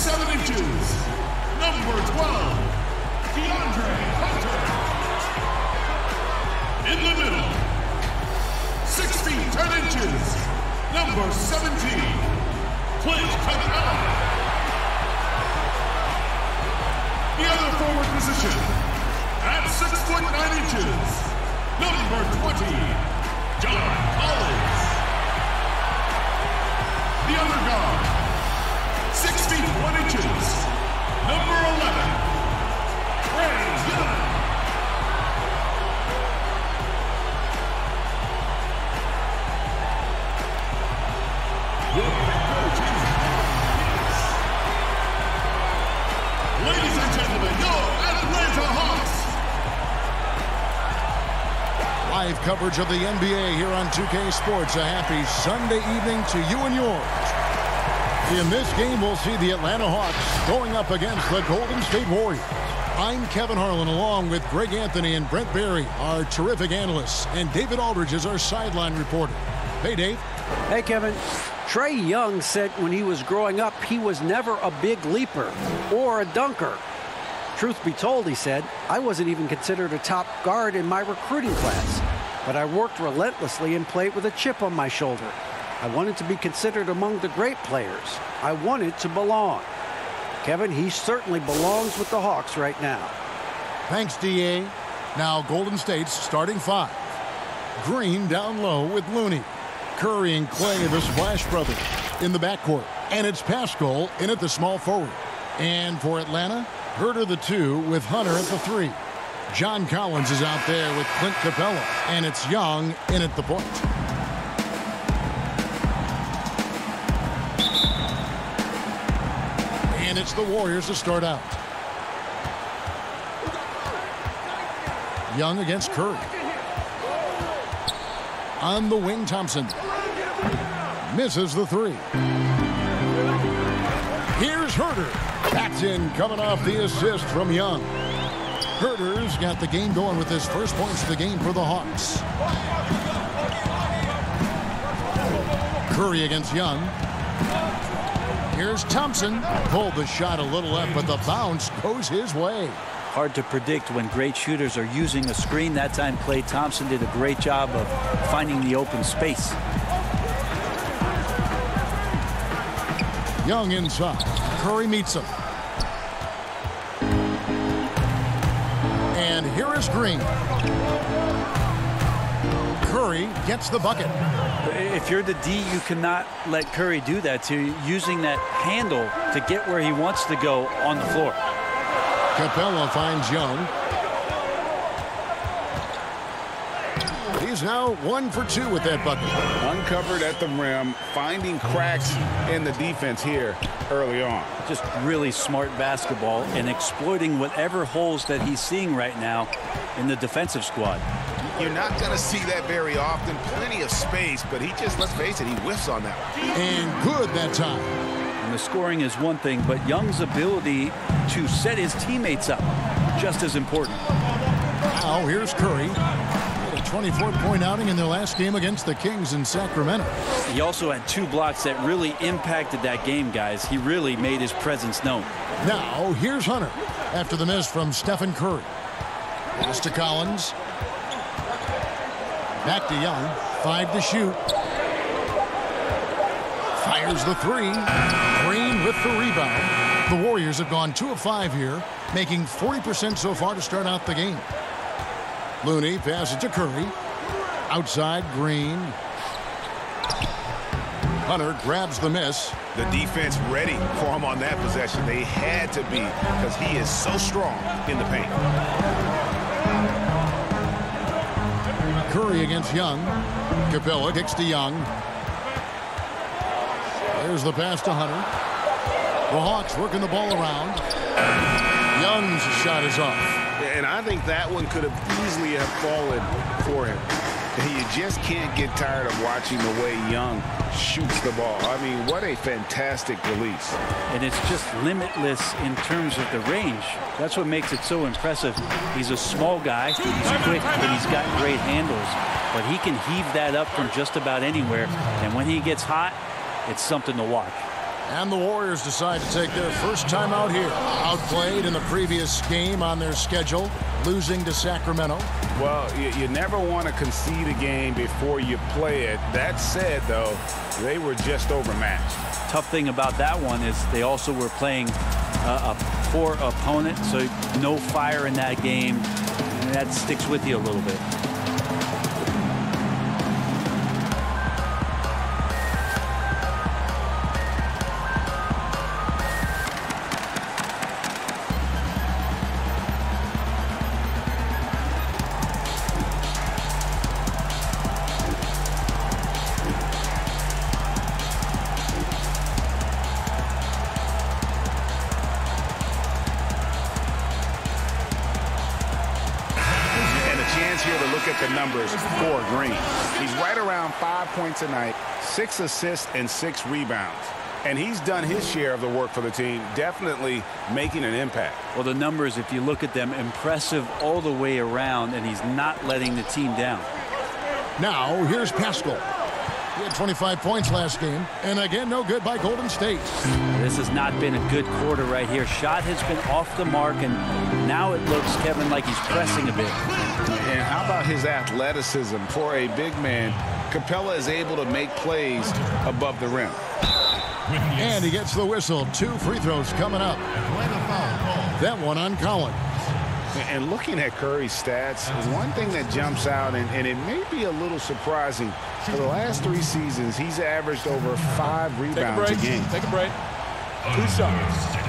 Seven inches. Number 12, DeAndre Hunter. In the middle, six feet, 10 inches. Number 17, Clint Capela. The other forward position, at six foot, nine inches. Number 20, John Collins. The other guard, six feet, one inches. Number 11, Trae Young. Ladies and gentlemen, your Atlanta Hawks. Live coverage of the NBA here on 2K Sports. A happy Sunday evening to you and yours. In this game, we'll see the Atlanta Hawks going up against the Golden State Warriors. I'm Kevin Harlan along with Greg Anthony and Brent Barry, our terrific analysts, and David Aldridge is our sideline reporter. Hey, Dave. Hey, Kevin. Trae Young said when he was growing up, he was never a big leaper or a dunker. Truth be told, he said, I wasn't even considered a top guard in my recruiting class, but I worked relentlessly and played with a chip on my shoulder. I wanted to be considered among the great players. I wanted to belong. Kevin, he certainly belongs with the Hawks right now. Thanks, DA. Now Golden State's starting five. Green down low with Looney. Curry and Klay, the Splash Brothers, in the backcourt. And it's Paschall in at the small forward. And for Atlanta, Huerter the two with Hunter at the three. John Collins is out there with Clint Capela. And it's Young in at the point. It's the Warriors to start out. Young against Curry. On the wing, Thompson. Misses the three. Here's Huerter. That's in coming off the assist from Young. Huerter's got the game going with his first points of the game for the Hawks. Curry against Young. Here's Thompson. Pulled the shot a little left, but the bounce goes his way. Hard to predict when great shooters are using a screen. That time, Klay Thompson did a great job of finding the open space. Young inside. Curry meets him. And here is Green. Curry gets the bucket. If you're the D, you cannot let Curry do that to you, using that handle to get where he wants to go on the floor. Capela finds Young. He's now one for two with that bucket. Uncovered at the rim, finding cracks in the defense here early on. Just really smart basketball and exploiting whatever holes that he's seeing right now in the defensive squad. You're not going to see that very often. Plenty of space, but he just, let's face it, he whiffs on that. And good that time. And the scoring is one thing, but Young's ability to set his teammates up just as important. Now here's Curry. A 24-point outing in their last game against the Kings in Sacramento. He also had two blocks that really impacted that game, guys. He really made his presence known. Now here's Hunter after the miss from Stephen Curry. Pass to Collins. Back to Young. Five to shoot. Fires the three. Green with the rebound. The Warriors have gone two of five here, making 40% so far to start out the game. Looney passes to Curry. Outside, Green. Hunter grabs the miss. The defense ready for him on that possession. They had to be because he is so strong in the paint. Curry against Young. Capela kicks to Young. There's the pass to Hunter. The Hawks working the ball around. Young's shot is off. And I think that one could have easily have fallen for him. You just can't get tired of watching the way Young shoots the ball. I mean, what a fantastic release. And it's just limitless in terms of the range. That's what makes it so impressive. He's a small guy, he's quick, and he's got great handles. But he can heave that up from just about anywhere. And when he gets hot, it's something to watch. And the Warriors decide to take their first time out here. Outplayed in the previous game on their schedule, losing to Sacramento. Well, you, you never want to concede a game before you play it. That said, though, they were just overmatched. Tough thing about that one is they also were playing uh, a poor opponent, so no fire in that game. And that sticks with you a little bit. Points a night, six assists, and six rebounds. And he's done his share of the work for the team, definitely making an impact. Well, the numbers, if you look at them, impressive all the way around, and he's not letting the team down. Now, here's Paschall. He had 25 points last game, and again, no good by Golden State. This has not been a good quarter right here. Shot has been off the mark, and now it looks, Kevin, like he's pressing a bit. And how about his athleticism for a big man? Capela is able to make plays above the rim. And he gets the whistle. Two free throws coming up. That one on Collins. And looking at Curry's stats, one thing that jumps out, and, and, it may be a little surprising, for the last three seasons, he's averaged over five rebounds Take a, a game. Take a break. Two shots.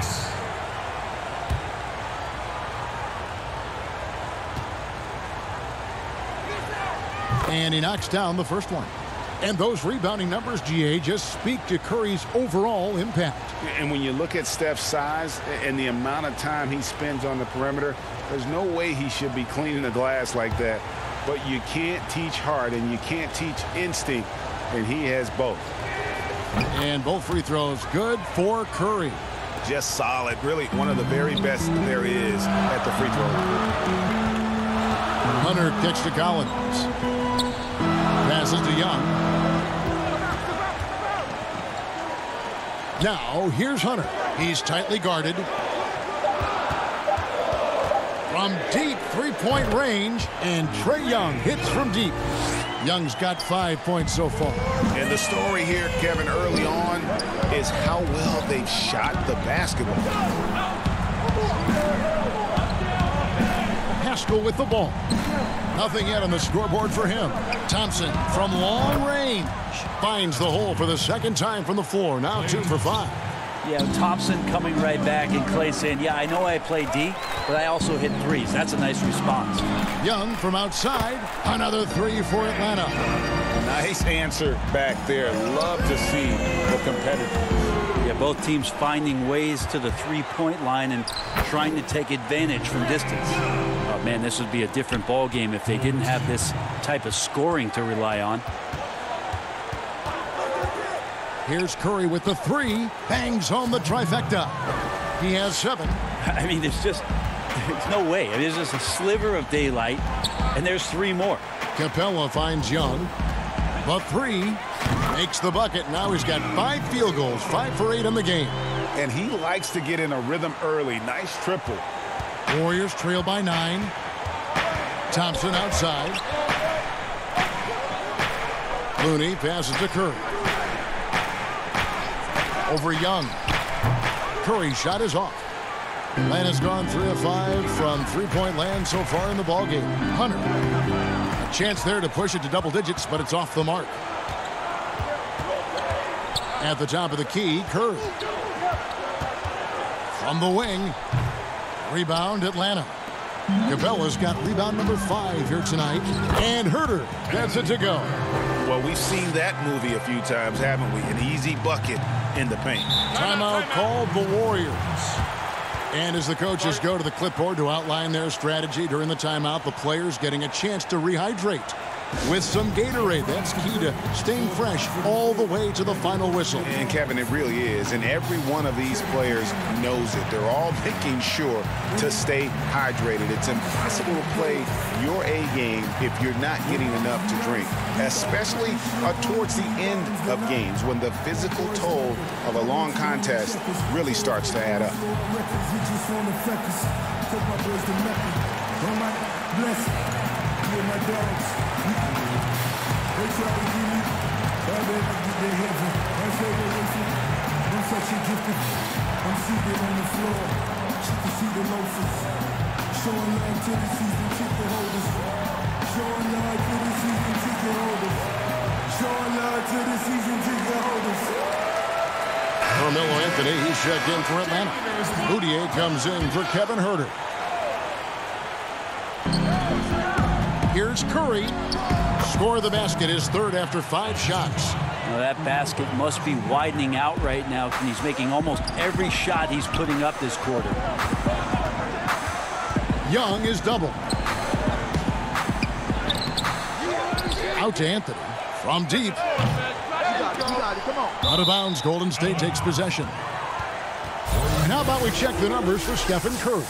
And he knocks down the first one. And those rebounding numbers, GA, just speak to Curry's overall impact. And when you look at Steph's size and the amount of time he spends on the perimeter, there's no way he should be cleaning the glass like that. But you can't teach heart and you can't teach instinct, and he has both. And both free throws good for Curry. Just solid. Really one of the very best there is at the free throw line. Hunter kicks to Collins. Passes to Young. Now, here's Hunter. He's tightly guarded. From deep three-point range, and Trae Young hits from deep. Young's got five points so far. And the story here, Kevin, early on is how well they've shot the basketball. Haskell with the ball. Nothing yet on the scoreboard for him. Thompson from long range finds the hole for the second time from the floor. Now two for five. Yeah, Thompson coming right back and Klay saying, yeah, I know I play D, but I also hit threes. That's a nice response. Young from outside. Another three for Atlanta. Nice answer back there. Love to see the competitors. Yeah, both teams finding ways to the three-point line and trying to take advantage from distance. Man, this would be a different ball game if they didn't have this type of scoring to rely on. Here's Curry with the three. Bangs home the trifecta. He has seven. I mean, there's just there's no way. There's just a sliver of daylight, and there's three more. Capela finds Young. The three makes the bucket. Now he's got five field goals, five for eight in the game. And he likes to get in a rhythm early. Nice triple. Warriors trail by nine. Thompson outside. Looney passes to Curry. Over Young. Curry shot is off. Land has gone three of five from three-point land so far in the ballgame. Hunter. A chance there to push it to double digits, but it's off the mark. At the top of the key, Curry. From the wing. Rebound, Atlanta. Capela's got rebound number five here tonight. And Huerter gets it to go. Well, we've seen that movie a few times, haven't we? An easy bucket in the paint. Timeout called the Warriors. And as the coaches go to the clipboard to outline their strategy during the timeout, the players getting a chance to rehydrate. With some Gatorade. That's key to staying fresh all the way to the final whistle. And Kevin, it really is. And every one of these players knows it. They're all making sure to stay hydrated. It's impossible to play your A game if you're not getting enough to drink, especially uh, towards the end of games when the physical toll of a long contest really starts to add up. Carmelo Anthony, he's checked in for Atlanta. Mudiay comes in for Kevin Huerter. Here's Curry. Score the basket is third after five shots. Now that basket must be widening out right now, and he's making almost every shot he's putting up this quarter. Young is double. Out to Anthony. From deep. Out of bounds, Golden State takes possession. And how about we check the numbers for Stephen Curry?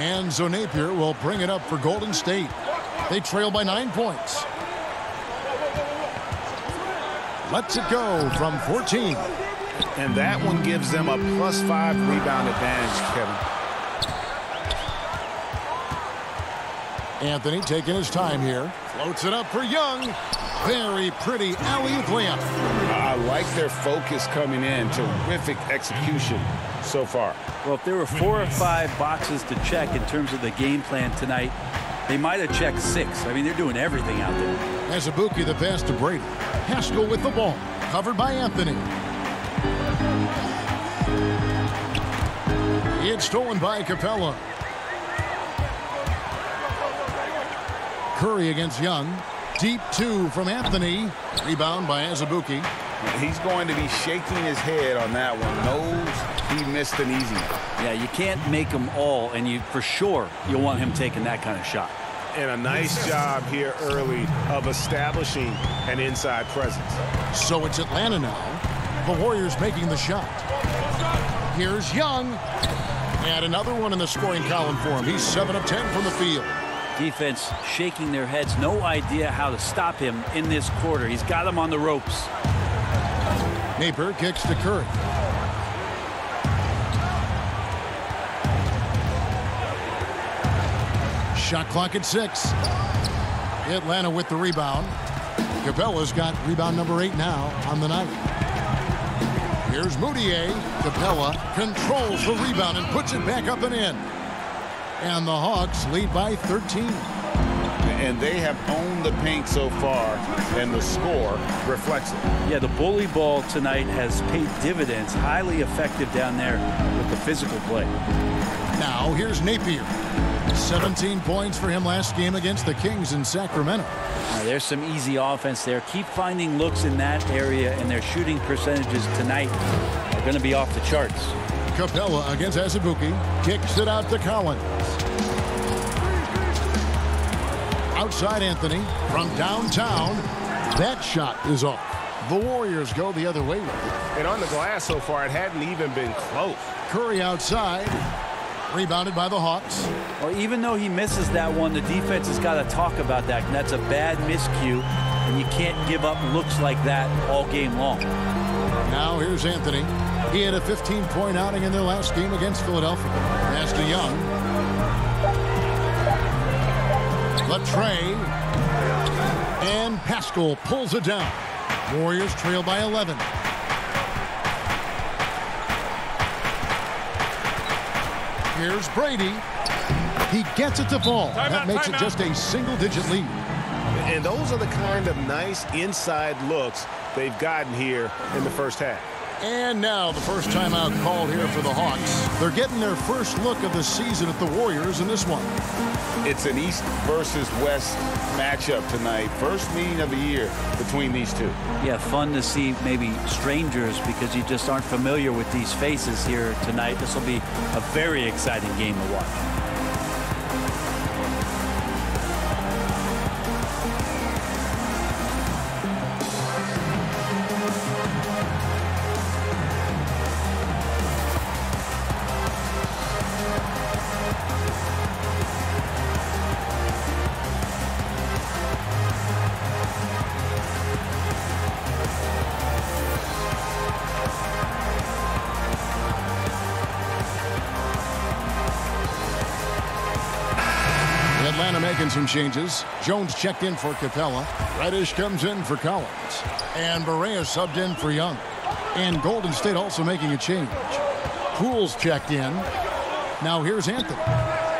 And Zonapier will bring it up for Golden State. They trail by nine points. Lets it go from 14. And that one gives them a plus five rebound advantage, Kevin. Anthony taking his time here. Floats it up for Young. Very pretty alley-oop layup. I like their focus coming in. Terrific execution so far. Well, if there were four or five boxes to check in terms of the game plan tonight, they might have checked six. I mean, they're doing everything out there. Azubuike the pass to Brady. Haskell with the ball. Covered by Anthony. It's stolen by Capela. Curry against Young. Deep two from Anthony. Rebound by Azubuike. He's going to be shaking his head on that one. Knows he missed an easy one. Yeah, you can't make them all, and you for sure you'll want him taking that kind of shot. And a nice job here early of establishing an inside presence. So it's Atlanta now. The Warriors making the shot. Here's Young. And another one in the scoring column for him. He's 7 of 10 from the field. Defense shaking their heads. No idea how to stop him in this quarter. He's got him on the ropes. Napier kicks to Curry. Shot clock at six. Atlanta with the rebound. Capela's got rebound number eight now on the night. Here's Mudiay. Capela controls the rebound and puts it back up and in. And the Hawks lead by 13. And they have owned the paint so far, and the score reflects it. Yeah, the bully ball tonight has paid dividends. Highly effective down there with the physical play. Now here's Napier. 17 points for him last game against the Kings in Sacramento. Now, there's some easy offense there. Keep finding looks in that area, and their shooting percentages tonight are going to be off the charts. Capela against Azubuike. Kicks it out to Collins. Outside Anthony from downtown. That shot is off. The Warriors go the other way with it. And on the glass so far, it hadn't even been close. Curry outside. Rebounded by the Hawks. Well, even though he misses that one, the defense has got to talk about that. And that's a bad miscue, and you can't give up looks like that all game long. Now here's Anthony. He had a 15-point outing in their last game against Philadelphia. Pass to Young. Latre. And Paschall pulls it down. Warriors trail by 11. Here's Brady. He gets it to fall. That makes it just a single-digit lead. And those are the kind of nice inside looks they've gotten here in the first half. And now the first timeout called here for the Hawks. They're getting their first look of the season at the Warriors in this one. It's an East versus West matchup tonight. First meeting of the year between these two. Yeah, fun to see maybe strangers because you just aren't familiar with these faces here tonight. This will be a very exciting game to watch. Changes. Jones checked in for Capela. Reddish comes in for Collins. And Barea subbed in for Young. And Golden State also making a change. Poole's checked in. Now here's Anthony.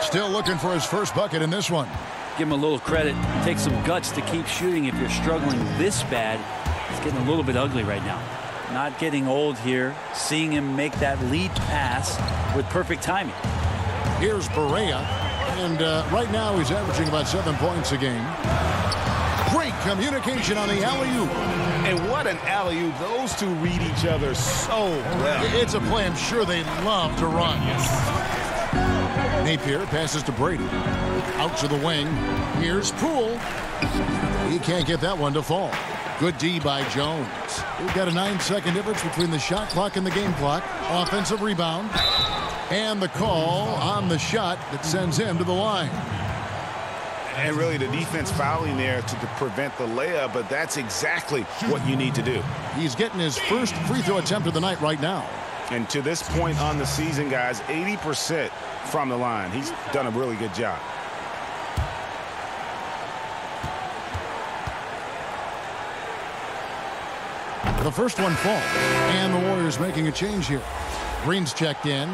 Still looking for his first bucket in this one. Give him a little credit. Take some guts to keep shooting if you're struggling this bad. It's getting a little bit ugly right now. Not getting old here. Seeing him make that lead pass with perfect timing. Here's Barea. And uh, right now he's averaging about seven points a game. Great communication on the alley-oop. And what an alley-oop. Those two read each other so well. It's a play I'm sure they love to run. Yes. Napier passes to Brady. Out to the wing. Here's Poole. He can't get that one to fall. Good D by Jones. We've got a nine-second difference between the shot clock and the game clock. Offensive rebound. And the call on the shot that sends him to the line. And really the defense fouling there to, to, prevent the layup, but that's exactly what you need to do. He's getting his first free throw attempt of the night right now. And to this point on the season, guys, 80% from the line. He's done a really good job. The first one falls, and the Warriors making a change here. Green's checked in.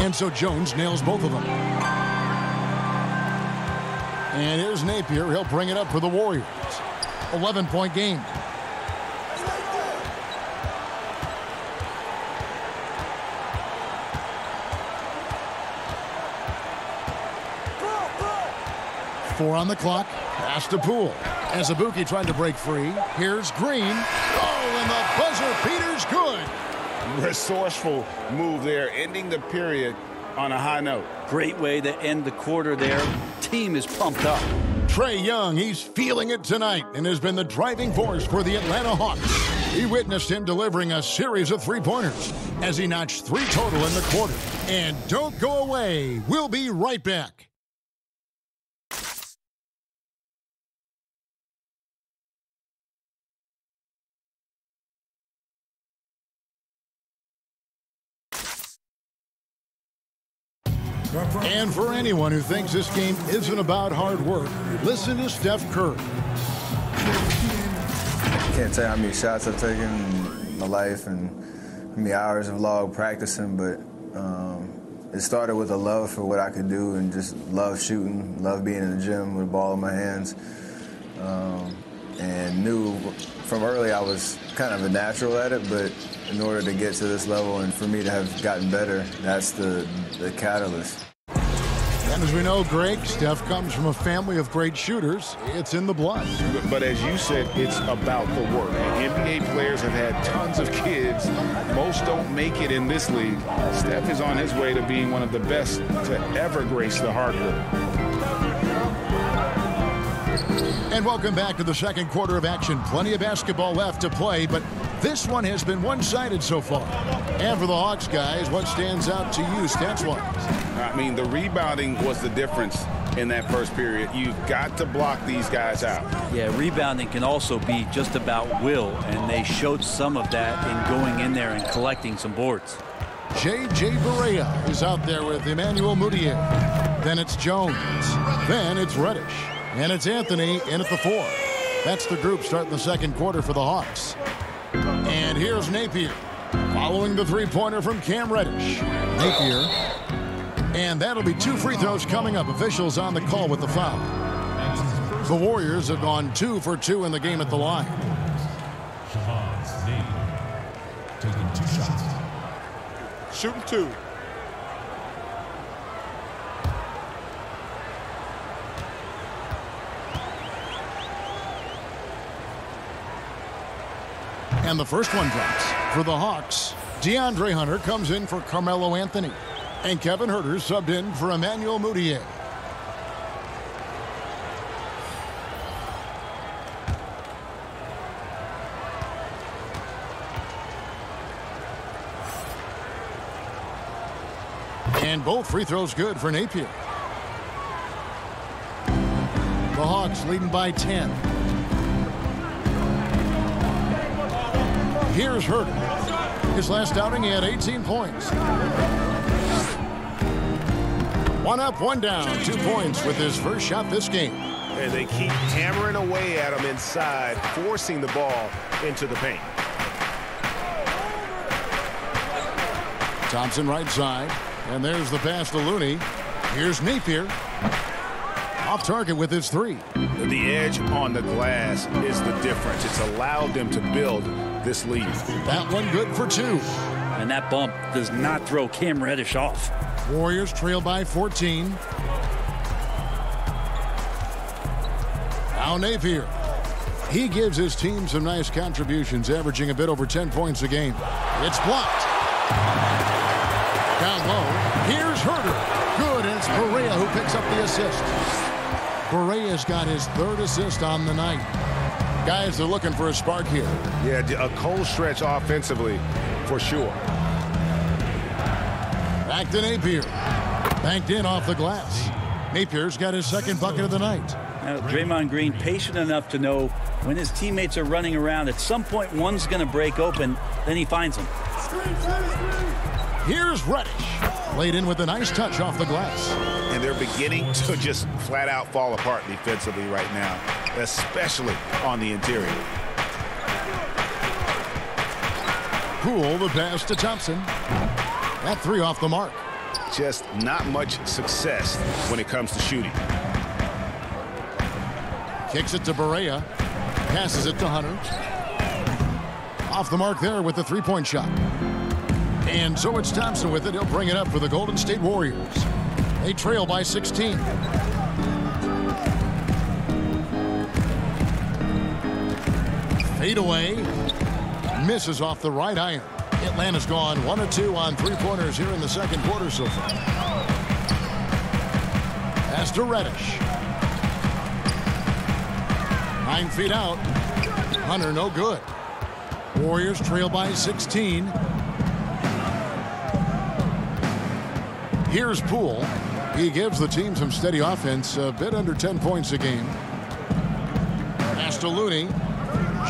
And so Jones nails both of them. And here's Napier. He'll bring it up for the Warriors. 11-point game. Four on the clock. Pass to Poole. Azubuike trying to break free. Here's Green. Oh, and the buzzer beater's good resourceful move there, ending the period on a high note. Great way to end the quarter there. Team is pumped up. Trae Young, he's feeling it tonight and has been the driving force for the Atlanta Hawks. He witnessed him delivering a series of three-pointers as he notched three total in the quarter. And don't go away. We'll be right back. And for anyone who thinks this game isn't about hard work, listen to Steph Curry. Can't tell how many shots I've taken in my life and how many hours of log practicing, but um, it started with a love for what I could do and just love shooting, love being in the gym with a ball in my hands. Um, and knew from early I was kind of a natural at it, but in order to get to this level and for me to have gotten better, that's the, the catalyst. And as we know, Greg, Steph comes from a family of great shooters. It's in the blood. But as you said, it's about the work. NBA players have had tons of kids. Most don't make it in this league. Steph is on his way to being one of the best to ever grace the hardwood. And welcome back to the second quarter of action. Plenty of basketball left to play, but this one has been one-sided so far. And for the Hawks guys, what stands out to you stats-wise? I mean, the rebounding was the difference in that first period. You've got to block these guys out. Yeah, rebounding can also be just about will, and they showed some of that in going in there and collecting some boards. J.J. Barea is out there with Emmanuel Mudiay. Then it's Jones. Then it's Reddish. And it's Anthony in at the four. That's the group starting the second quarter for the Hawks. And here's Napier. Following the three-pointer from Cam Reddish. Napier. And that'll be two free throws coming up. Officials on the call with the foul. The Warriors have gone two for two in the game at the line. Shabazz Napier taking two shots. Shooting two. And the first one drops. For the Hawks, DeAndre Hunter comes in for Carmelo Anthony. And Kevin Huerter subbed in for Emmanuel Mudiay. And both free throws good for Napier. The Hawks leading by 10. Here's Huerter. His last outing, he had 18 points. One up, one down, two points with his first shot this game. And they keep hammering away at him inside, forcing the ball into the paint. Thompson right side. And there's the pass to Looney. Here's Napier. Off target with his three. The edge on the glass is the difference. It's allowed them to build this lead. That one good for two. And that bump does not throw Cam Reddish off. Warriors trail by 14. Now Napier. He gives his team some nice contributions, averaging a bit over 10 points a game. It's blocked. Down low. Here's Huerter. Good, and it's Barea who picks up the assist. Barea's got his third assist on the night. Guys, they're looking for a spark here. Yeah, a cold stretch offensively, for sure. Back to Napier. Banked in off the glass. Napier's got his second bucket of the night. Now, Draymond Green patient enough to know when his teammates are running around, at some point one's going to break open, then he finds him. Here's Reddish. Laid in with a nice touch off the glass. And they're beginning to just flat out fall apart defensively right now, especially on the interior. Poole the pass to Thompson. That three off the mark. Just not much success when it comes to shooting. Kicks it to Barea. Passes it to Hunter. Off the mark there with the three-point shot. And so it's Thompson with it. He'll bring it up for the Golden State Warriors. They trail by 16. Fade away. Misses off the right iron. Atlanta's gone one or two on three-pointers here in the second quarter so far. Pass to Reddish. Nine feet out. Hunter no good. Warriors trail by 16. Here's Poole. He gives the team some steady offense, a bit under 10 points a game. Pass to Looney.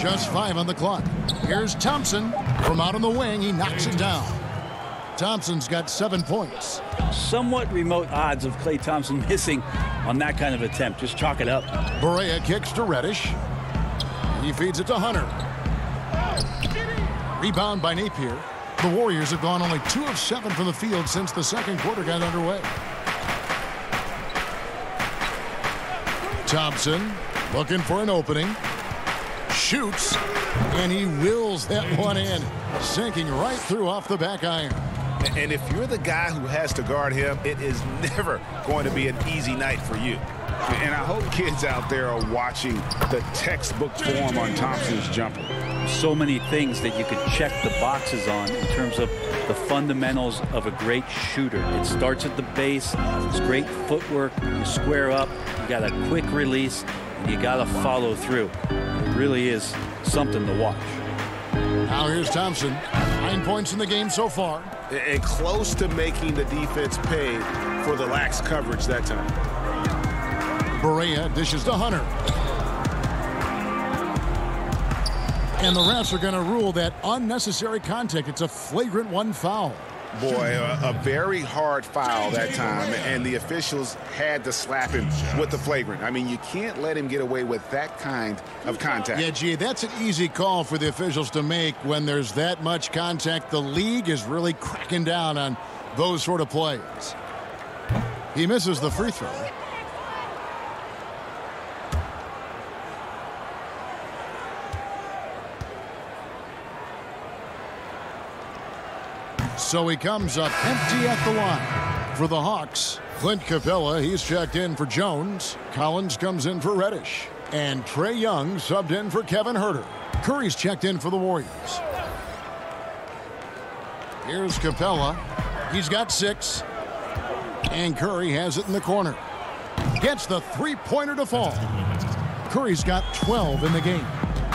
Just five on the clock. Here's Thompson. From out on the wing, he knocks it down. Thompson's got seven points. Somewhat remote odds of Klay Thompson missing on that kind of attempt. Just chalk it up. Barea kicks to Reddish. He feeds it to Hunter. Rebound by Napier. The Warriors have gone only two of seven from the field since the second quarter got underway. Thompson looking for an opening. Shoots, and he wills that one in, sinking right through off the back iron. And if you're the guy who has to guard him, it is never going to be an easy night for you. And I hope kids out there are watching the textbook form on Thompson's jumper. So many things that you could check the boxes on in terms of the fundamentals of a great shooter. It starts at the base. It's great footwork. You square up. You got a quick release. And you got to follow through. It really is something to watch. Now here's Thompson. Nine points in the game so far. And close to making the defense pay for the lax coverage that time. Barea dishes to Hunter. And the refs are going to rule that unnecessary contact. It's a flagrant one foul. Boy, a, a, very hard foul that time, and the officials had to slap him with the flagrant. I mean, you can't let him get away with that kind of contact. Yeah, gee, that's an easy call for the officials to make when there's that much contact. The league is really cracking down on those sort of plays. He misses the free throw. So he comes up empty at the line. For the Hawks, Clint Capela, he's checked in for Jones. Collins comes in for Reddish. And Trae Young subbed in for Kevin Huerter. Curry's checked in for the Warriors. Here's Capela. He's got six. And Curry has it in the corner. Gets the three-pointer to fall. Curry's got 12 in the game.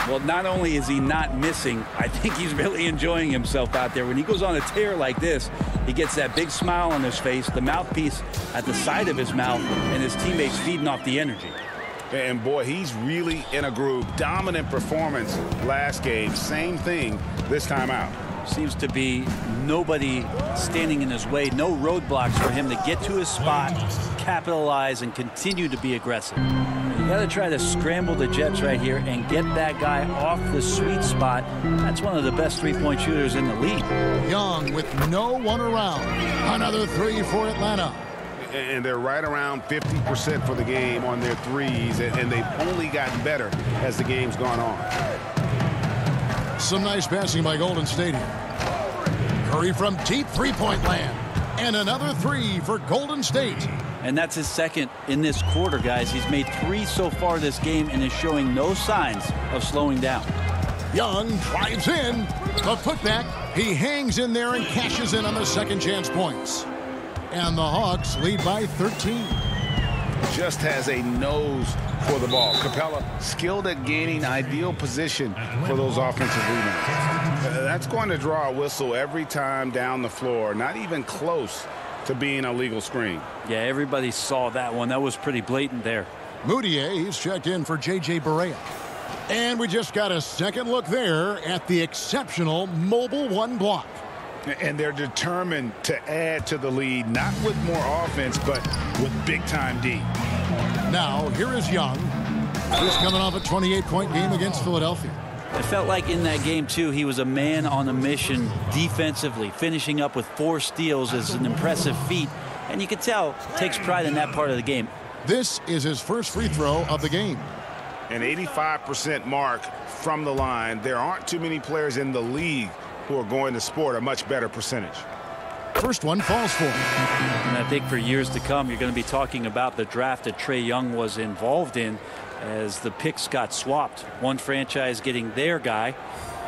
Well, not only is he not missing, I think he's really enjoying himself out there. When he goes on a tear like this, he gets that big smile on his face, the mouthpiece at the side of his mouth, and his teammates feeding off the energy. And boy, he's really in a groove. Dominant performance last game. Same thing this time out. Seems to be nobody standing in his way, no roadblocks for him to get to his spot, capitalize, and continue to be aggressive. You got to try to scramble the Jets right here and get that guy off the sweet spot. That's one of the best three-point shooters in the league. Young with no one around. Another three for Atlanta. And they're right around 50% for the game on their threes, and they've only gotten better as the game's gone on. Some nice passing by Golden State here. Curry from deep three-point land. And another three for Golden State. And that's his second in this quarter, guys. He's made three so far this game and is showing no signs of slowing down. Young drives in. The putback. He hangs in there and cashes in on the second chance points. And the Hawks lead by 13. Just has a nose for the ball. Capela, skilled at gaining ideal position for those offensive rebounds. Uh, that's going to draw a whistle every time down the floor. Not even close to being a legal screen. Yeah, everybody saw that one. That was pretty blatant there. Mudiay, he's checked in for J.J. Barea. And we just got a second look there at the exceptional mobile one block. And they're determined to add to the lead, not with more offense, but with big-time D. Now, here is Young. He's coming off a 28-point game against Philadelphia. It felt like in that game, too, he was a man on a mission defensively. Finishing up with four steals is an impressive feat. And you can tell, takes pride in that part of the game. This is his first free throw of the game. An 85% mark from the line. There aren't too many players in the league who are going to sport a much better percentage. First one falls for him. And I think for years to come, you're going to be talking about the draft that Trae Young was involved in as the picks got swapped. One franchise getting their guy,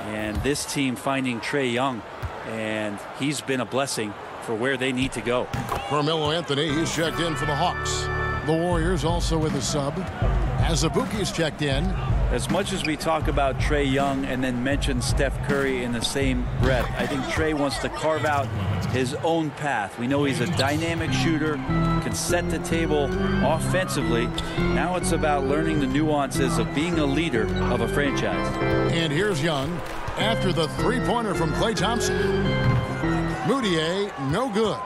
and this team finding Trae Young. And he's been a blessing for where they need to go. Carmelo Anthony, he's checked in for the Hawks. The Warriors also with a sub. Azubuike's checked in. As much as we talk about Trae Young and then mention Steph Curry in the same breath, I think Trae wants to carve out his own path. We know he's a dynamic shooter, can set the table offensively. Now it's about learning the nuances of being a leader of a franchise. And here's Young after the three-pointer from Klay Thompson. Mudiay, no good.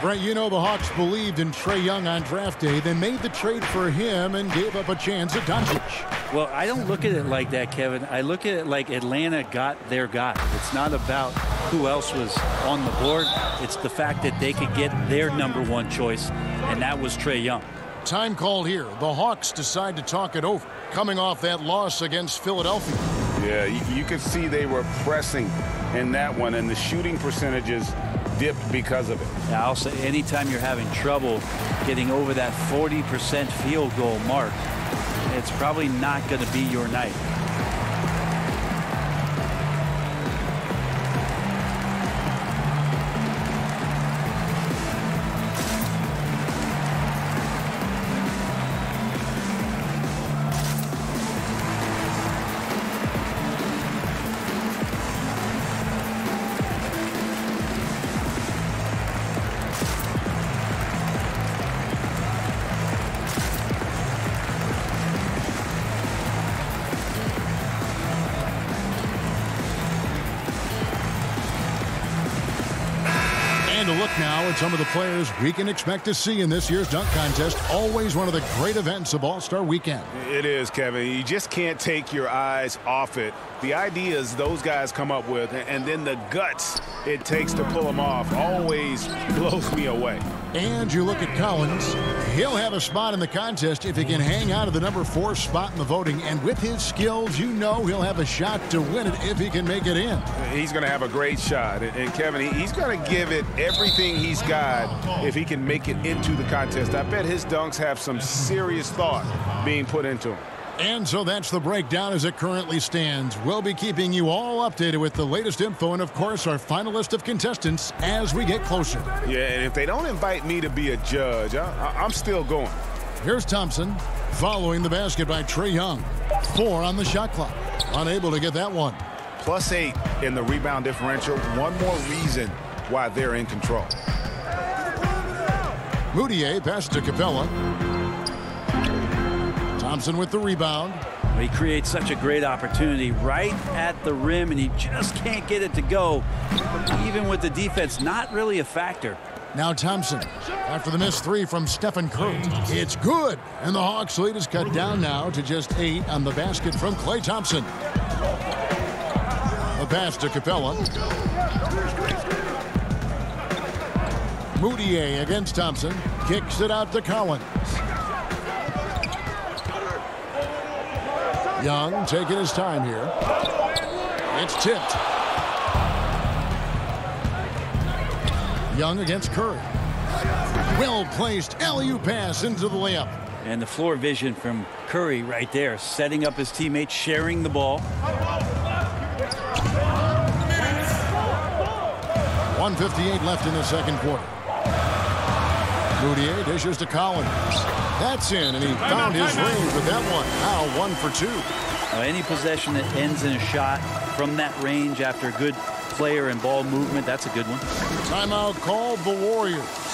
Brent, you know the Hawks believed in Trae Young on draft day. They made the trade for him and gave up a chance at Doncic. Well, I don't look at it like that, Kevin. I look at it like Atlanta got their guy. It's not about who else was on the board. It's the fact that they could get their number one choice, and that was Trae Young. Time called here. The Hawks decide to talk it over, coming off that loss against Philadelphia. Yeah, you, you could see they were pressing in that one, and the shooting percentages dipped because of it. Yeah, I'll say anytime you're having trouble getting over that 40% field goal mark, it's probably not going to be your night. Some of the players we can expect to see in this year's dunk contest. Always one of the great events of All-Star Weekend. It is, Kevin. You just can't take your eyes off it. The ideas those guys come up with, and then the guts it takes to pull them off always blows me away. And you look at Collins. He'll have a spot in the contest if he can hang out of the number four spot in the voting. And with his skills, you know he'll have a shot to win it if he can make it in. He's going to have a great shot. And, Kevin, he's going to give it everything he's got if he can make it into the contest. I bet his dunks have some serious thought being put into them. And so that's the breakdown as it currently stands. We'll be keeping you all updated with the latest info and, of course, our final list of contestants as we get closer. Yeah, and if they don't invite me to be a judge, I, am still going. Here's Thompson following the basket by Trae Young. Four on the shot clock. Unable to get that one. Plus eight in the rebound differential. One more reason why they're in control. Mudiay passes to Capela. Thompson with the rebound. He creates such a great opportunity right at the rim, and he just can't get it to go. Even with the defense, not really a factor. Now Thompson, after the missed three from Stephen Curry. It's good, and the Hawks lead is cut down now to just eight on the basket from Klay Thompson. A pass to Capela. Mudiay against Thompson. Kicks it out to Collins. Young taking his time here. It's tipped. Young against Curry. Well placed alley pass into the layup. And the floor vision from Curry right there, setting up his teammates, sharing the ball. 158 left in the second quarter. Mudiay dishes to Collins. That's in, and he found his range with that one. Now one for two. Now, any possession that ends in a shot from that range after a good player and ball movement, that's a good one. Timeout called the Warriors.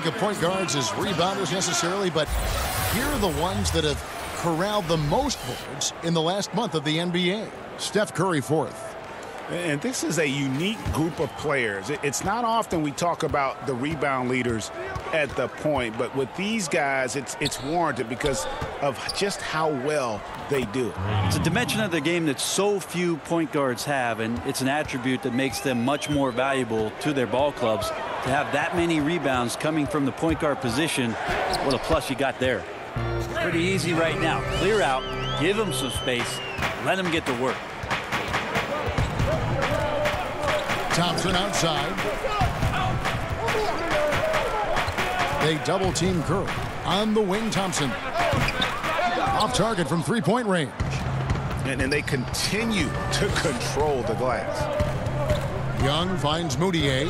Think of point guards as rebounders necessarily, but here are the ones that have corralled the most boards in the last month of the NBA. Steph Curry fourth. And this is a unique group of players. It's not often we talk about the rebound leaders at the point, but with these guys, it's it's warranted because of just how well they do. It's a dimension of the game that so few point guards have, and it's an attribute that makes them much more valuable to their ball clubs. To have that many rebounds coming from the point guard position, what a plus you got there. Pretty easy right now. Clear out, give them some space, let them get to work. Thompson outside. They double team Curry. On the wing, Thompson. Off target from three-point range. And, and they continue to control the glass. Young finds Mudiay.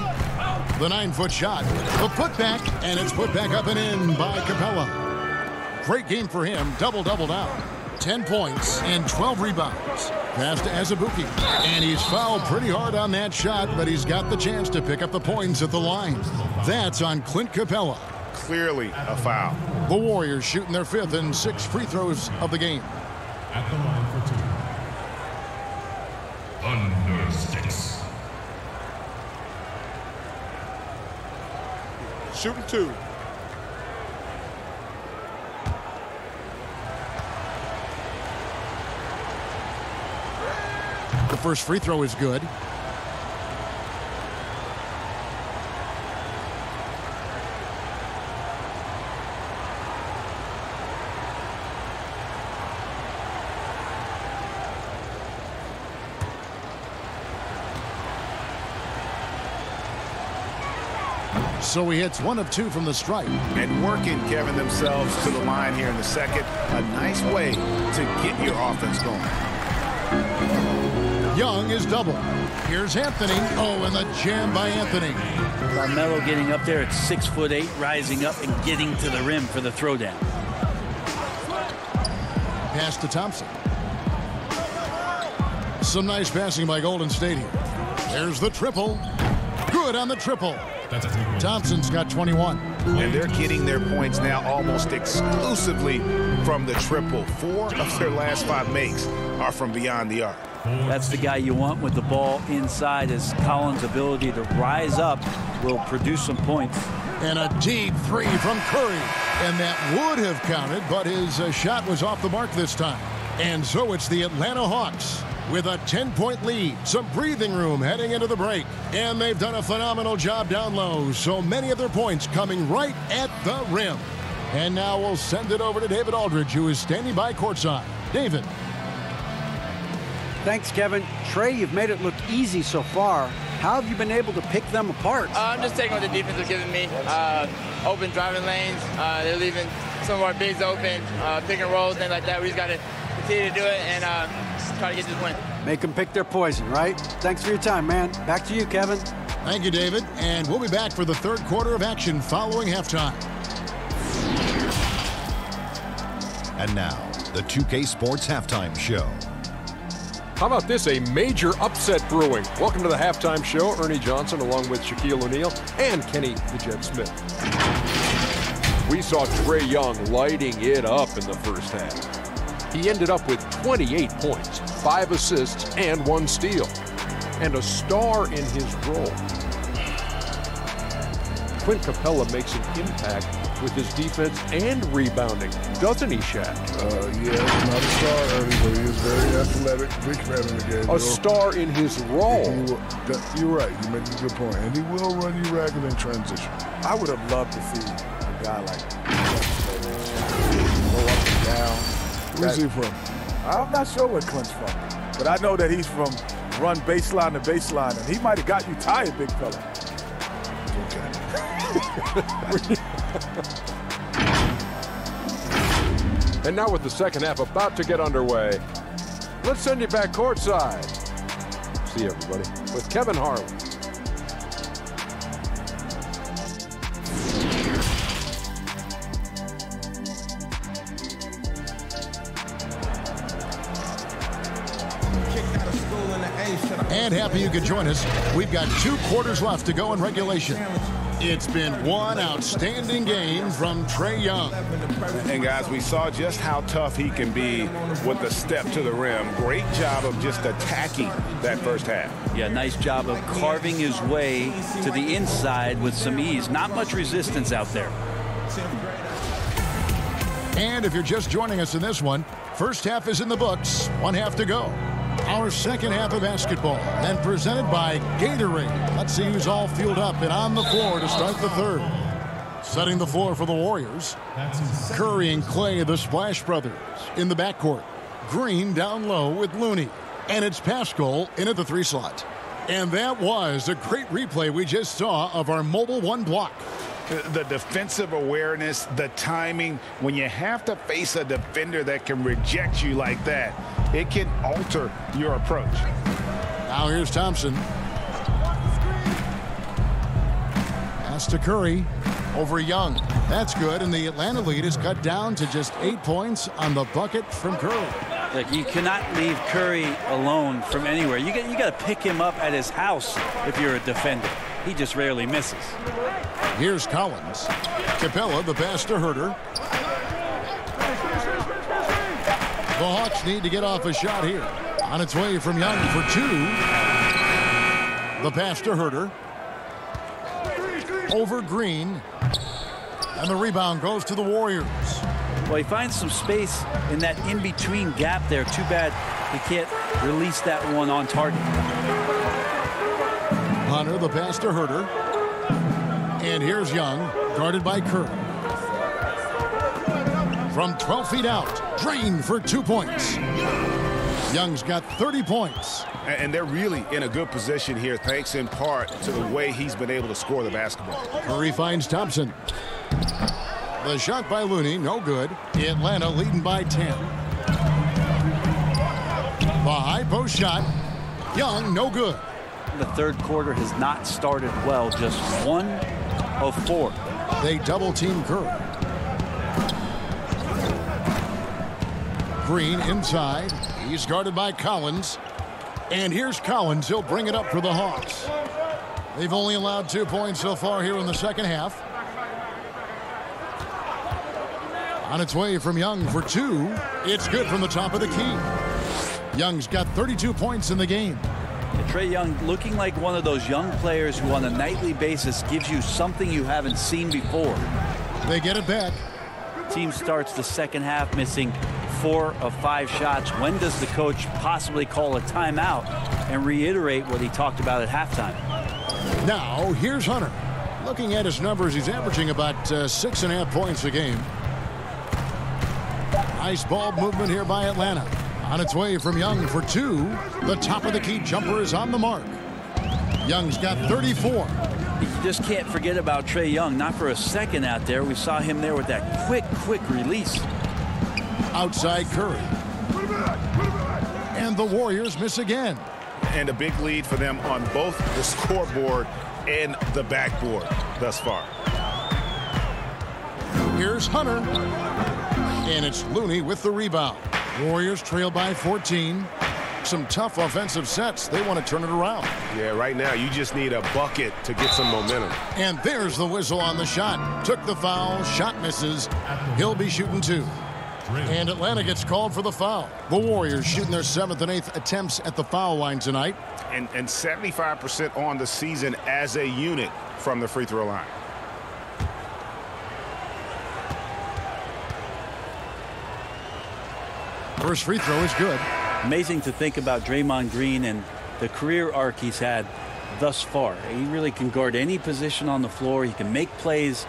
The nine-foot shot. The putback, and it's put back up and in by Capela. Great game for him. Double-double now. 10 points and 12 rebounds. Pass to Azubuike. And he's fouled pretty hard on that shot, but he's got the chance to pick up the points at the line. That's on Clint Capela. Clearly a foul. The Warriors shooting their fifth and six free throws of the game. At the line for two. Under six. Shooting two. first free throw is good. So he hits one of two from the stripe. And working, Kevin, themselves to the line here in the second. A nice way to get your offense going. Young is double. Here's Anthony. Oh, and the jam by Anthony. Carmelo getting up there at six foot eight, rising up and getting to the rim for the throwdown. Pass to Thompson. Some nice passing by Golden State here. There's the triple. Good on the triple. That's a three-point. Thompson's got 21. And they're getting their points now almost exclusively from the triple. Four of their last five makes are from beyond the arc. That's the guy you want with the ball inside as Collins' ability to rise up will produce some points. And a deep three from Curry. And that would have counted, but his uh, shot was off the mark this time. And so it's the Atlanta Hawks with a 10-point lead. Some breathing room heading into the break. And they've done a phenomenal job down low. So many of their points coming right at the rim. And now we'll send it over to David Aldridge, who is standing by courtside. David. Thanks, Kevin. Trae, you've made it look easy so far. How have you been able to pick them apart? Uh, I'm just taking what the defense is giving me. Uh, open driving lanes. Uh, they're leaving some of our bigs open, uh, pick and rolls, things like that. We just got to continue to do it and uh, try to get this win. Make them pick their poison, right? Thanks for your time, man. Back to you, Kevin. Thank you, David. And we'll be back for the third quarter of action following halftime. And now, the 2K Sports Halftime Show. How about this? A major upset brewing. Welcome to the halftime show. Ernie Johnson along with Shaquille O'Neal and Kenny the Jet Smith. We saw Trae Young lighting it up in the first half. He ended up with 28 points, five assists, and one steal, and a star in his role. Clint Capela makes an impact with his defense and rebounding, doesn't he, Shaq? Uh, yeah, he's not a star early, but he is very athletic, big man in the game. A star in his role. He will- that- you're right. You make a good point, and he will run you ragged in transition. I would have loved to see a guy like go up and down. Where's That- he from? I'm not sure where Clint's from, but I know that he's from run baseline to baseline, and he might have got you tired, big fella. And now with the second half about to get underway, let's send you back courtside. See you, everybody, with Kevin Harlan. And happy you could join us. We've got two quarters left to go in regulation. It's been one outstanding game from Trae Young. And guys, we saw just how tough he can be with the step to the rim. Great job of just attacking that first half. Yeah, nice job of carving his way to the inside with some ease. Not much resistance out there. And if you're just joining us in this one, first half is in the books, one half to go. Our second half of basketball, and presented by Gatorade. Let's see who's all fueled up and on the floor to start the third. Setting the floor for the Warriors. Curry and Klay, the Splash Brothers, in the backcourt. Green down low with Looney. And it's Paschall in at the three slot. And that was a great replay we just saw of our Mobile One block. The defensive awareness, the timing, when you have to face a defender that can reject you like that, it can alter your approach. Now here's Thompson. Pass to Curry over Young. That's good, and the Atlanta lead is cut down to just eight points on the bucket from Curry. Like you cannot leave Curry alone from anywhere. You got you got to pick him up at his house if you're a defender. He just rarely misses. Here's Collins. Capela, the pass to Huerter. The Hawks need to get off a shot here. On its way from Young for two. The pass to Huerter. Over Green. And the rebound goes to the Warriors. Well, he finds some space in that in-between gap there. Too bad he can't release that one on target. Hunter, the pass to Huerter. And here's Young, guarded by Curry. From 12 feet out, drained for two points. Young's got 30 points. And they're really in a good position here, thanks in part to the way he's been able to score the basketball. Curry finds Thompson. The shot by Looney, no good. Atlanta leading by 10. The high post shot. Young, no good. The third quarter has not started well, just one of four. They double team Curry. Green inside. He's guarded by Collins. And here's Collins. He'll bring it up for the Hawks. They've only allowed two points so far here in the second half. On its way from Young for two. It's good from the top of the key. Young's got 32 points in the game. Trae Young looking like one of those young players who on a nightly basis gives you something you haven't seen before. They get it back. Team starts the second half missing four of five shots. When does the coach possibly call a timeout and reiterate what he talked about at halftime? Now, here's Hunter. Looking at his numbers, he's averaging about uh, six and a half points a game. Nice ball movement here by Atlanta. On its way from Young for two. The top of the key jumper is on the mark. Young's got 34. You just can't forget about Trae Young. Not for a second out there. We saw him there with that quick, quick release. Outside Curry. And the Warriors miss again. And a big lead for them on both the scoreboard and the backboard thus far. Here's Hunter. And it's Looney with the rebound. Warriors trail by 14. Some tough offensive sets. They want to turn it around. Yeah, right now you just need a bucket to get some momentum. And there's the whistle on the shot. Took the foul. Shot misses. He'll be shooting two. And Atlanta gets called for the foul. The Warriors shooting their seventh and eighth attempts at the foul line tonight. And 75% on the season as a unit from the free throw line. First free throw is good. Amazing to think about Draymond Green and the career arc he's had thus far. He really can guard any position on the floor. He can make plays.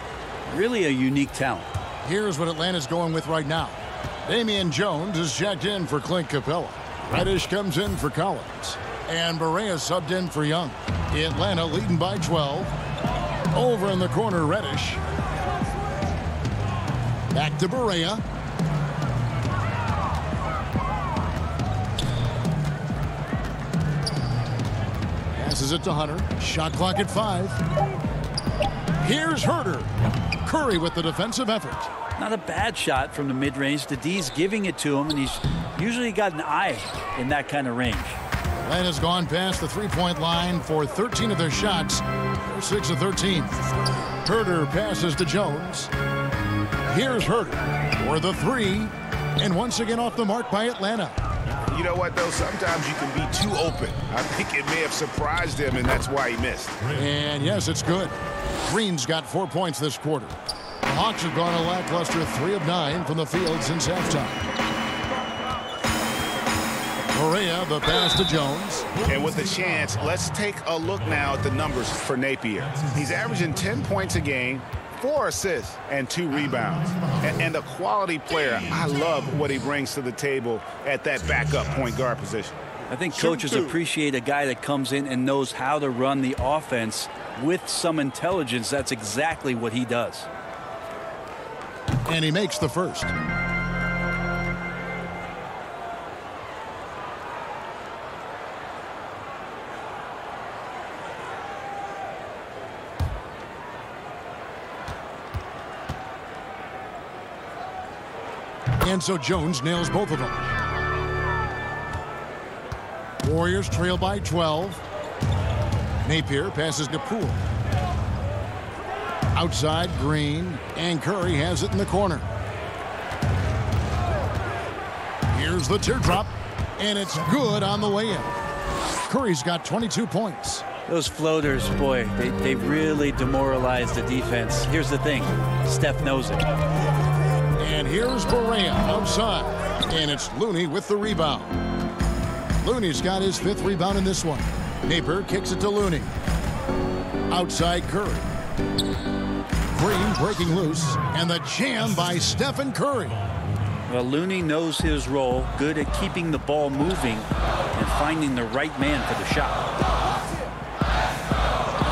Really a unique talent. Here's what Atlanta's going with right now. Damian Jones is checked in for Clint Capela. Reddish comes in for Collins. And Barea subbed in for Young. Atlanta leading by 12. Over in the corner, Reddish. Back to Barea. Passes it to Hunter. Shot clock at five. Here's Huerter. Curry with the defensive effort. Not a bad shot from the mid-range. The D's giving it to him, and he's usually got an eye in that kind of range. Atlanta's gone past the three-point line for 13 of their shots. They're 6 of 13. Huerter passes to Jones. Here's Huerter for the three. And once again off the mark by Atlanta. You know what, though? Sometimes you can be too open. I think it may have surprised him, and that's why he missed. And yes, it's good. Green's got four points this quarter. The Hawks have gone a lackluster three of nine from the field since halftime. Correa, the pass to Jones. And with the chance, let's take a look now at the numbers for Napier. He's averaging 10 points a game, four assists, and two rebounds. And, and a quality player. I love what he brings to the table at that backup point guard position. I think coaches appreciate a guy that comes in and knows how to run the offense with some intelligence. That's exactly what he does. And he makes the first. And so Jones nails both of them. Warriors trail by 12. Napier passes to Poole. Outside Green and Curry has it in the corner. Here's the teardrop and it's good on the way in. Curry's got 22 points. Those floaters, boy, they, they really demoralize the defense. Here's the thing, Steph knows it. Here's Barea outside. And it's Looney with the rebound. Looney's got his fifth rebound in this one. Napier kicks it to Looney. Outside Curry. Green breaking loose. And the jam by Stephen Curry. Well, Looney knows his role, good at keeping the ball moving and finding the right man for the shot.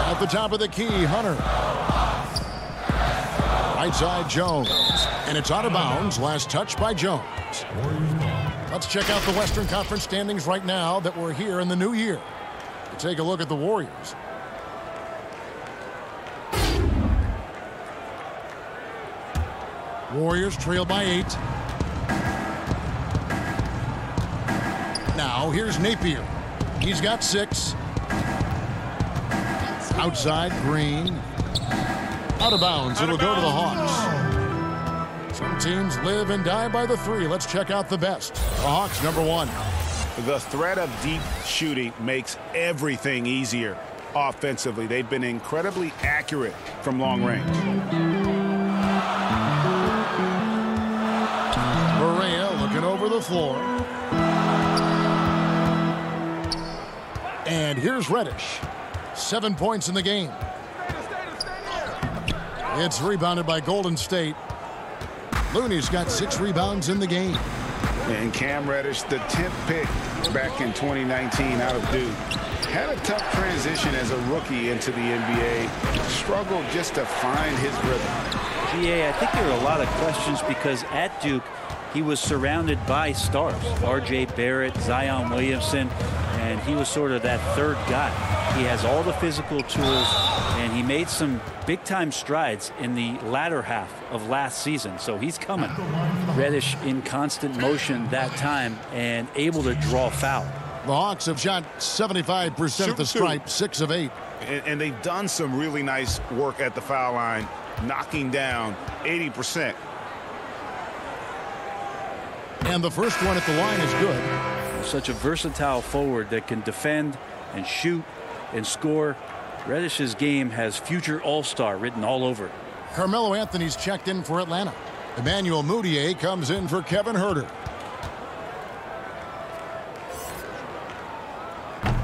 At the top of the key, Hunter. Right side, Jones. And it's out of bounds. Last touch by Jones. Let's check out the Western Conference standings right now that we're here in the new year. Take a look at the Warriors. Warriors trail by eight. Now here's Napier. He's got six. Outside, Green. Out of bounds. It'll go to the Hawks. Some teams live and die by the three. Let's check out the best. The Hawks, number one. The threat of deep shooting makes everything easier offensively. They've been incredibly accurate from long range. Barea looking over the floor. And here's Reddish. Seven points in the game. It's rebounded by Golden State. Looney's got six rebounds in the game. And Cam Reddish, the 10th pick back in 2019 out of Duke, had a tough transition as a rookie into the NBA. Struggled just to find his rhythm. GA, I think there are a lot of questions because at Duke, he was surrounded by stars. R.J. Barrett, Zion Williamson, and he was sort of that third guy. He has all the physical tools, and he made some big-time strides in the latter half of last season, so he's coming. Reddish in constant motion that time and able to draw foul. The Hawks have shot 75% at the stripe, six of eight. And, and they've done some really nice work at the foul line, knocking down 80%. And the first one at the line is good. Such a versatile forward that can defend and shoot and score. Reddish's game has future all-star written all over it. Carmelo Anthony's checked in for Atlanta. Emmanuel Mudiay comes in for Kevin Huerter.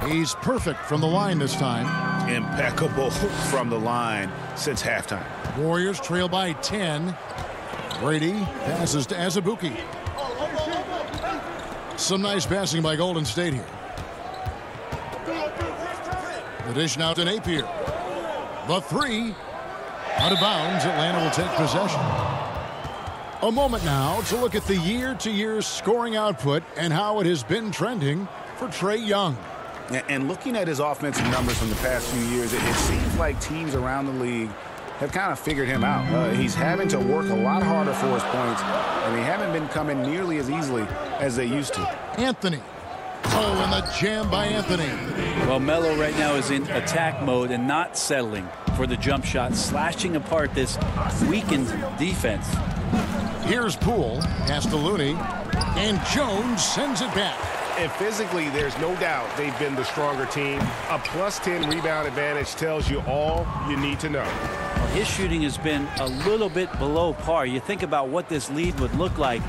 He's perfect from the line this time. Impeccable from the line since halftime. Warriors trail by 10. Brady passes to Azubuike. Some nice passing by Golden State here. The dish now to Napier. The three. Out of bounds. Atlanta will take possession. A moment now to look at the year-to-year scoring output and how it has been trending for Trae Young. And looking at his offensive numbers from the past few years, it, seems like teams around the league have kind of figured him out. Uh, he's having to work a lot harder for his points, and they haven't been coming nearly as easily as they used to. Anthony. Oh, and the jam by Anthony. Well, Melo right now is in attack mode and not settling for the jump shot, slashing apart this weakened defense. Here's Poole, pass to Looney, and Jones sends it back. And physically, there's no doubt they've been the stronger team. A plus 10 rebound advantage tells you all you need to know. His shooting has been a little bit below par. You think about what this lead would look like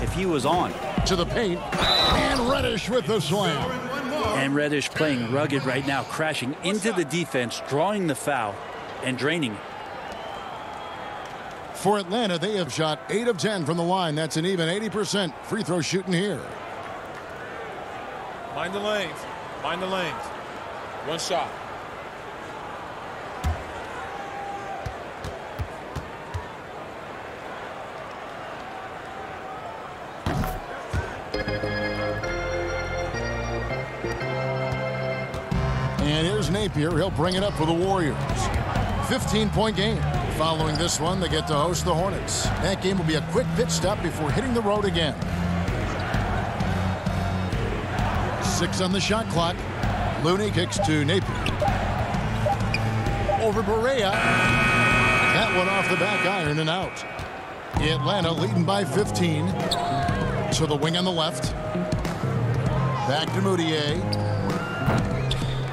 if he was on. To the paint, and Reddish with the slam. And Reddish playing rugged right now, crashing into the defense, drawing the foul, and draining it. For Atlanta, they have shot 8 of 10 from the line. That's an even 80% free throw shooting here. Mind the lanes. Mind the lanes. One shot. And here's Napier. He'll bring it up for the Warriors. 15-point game. Following this one, they get to host the Hornets. That game will be a quick pit stop before hitting the road again. Six on the shot clock. Looney kicks to Napier. Over Barea. That one off the back iron and out. Atlanta leading by 15. To the wing on the left. Back to Mudiay.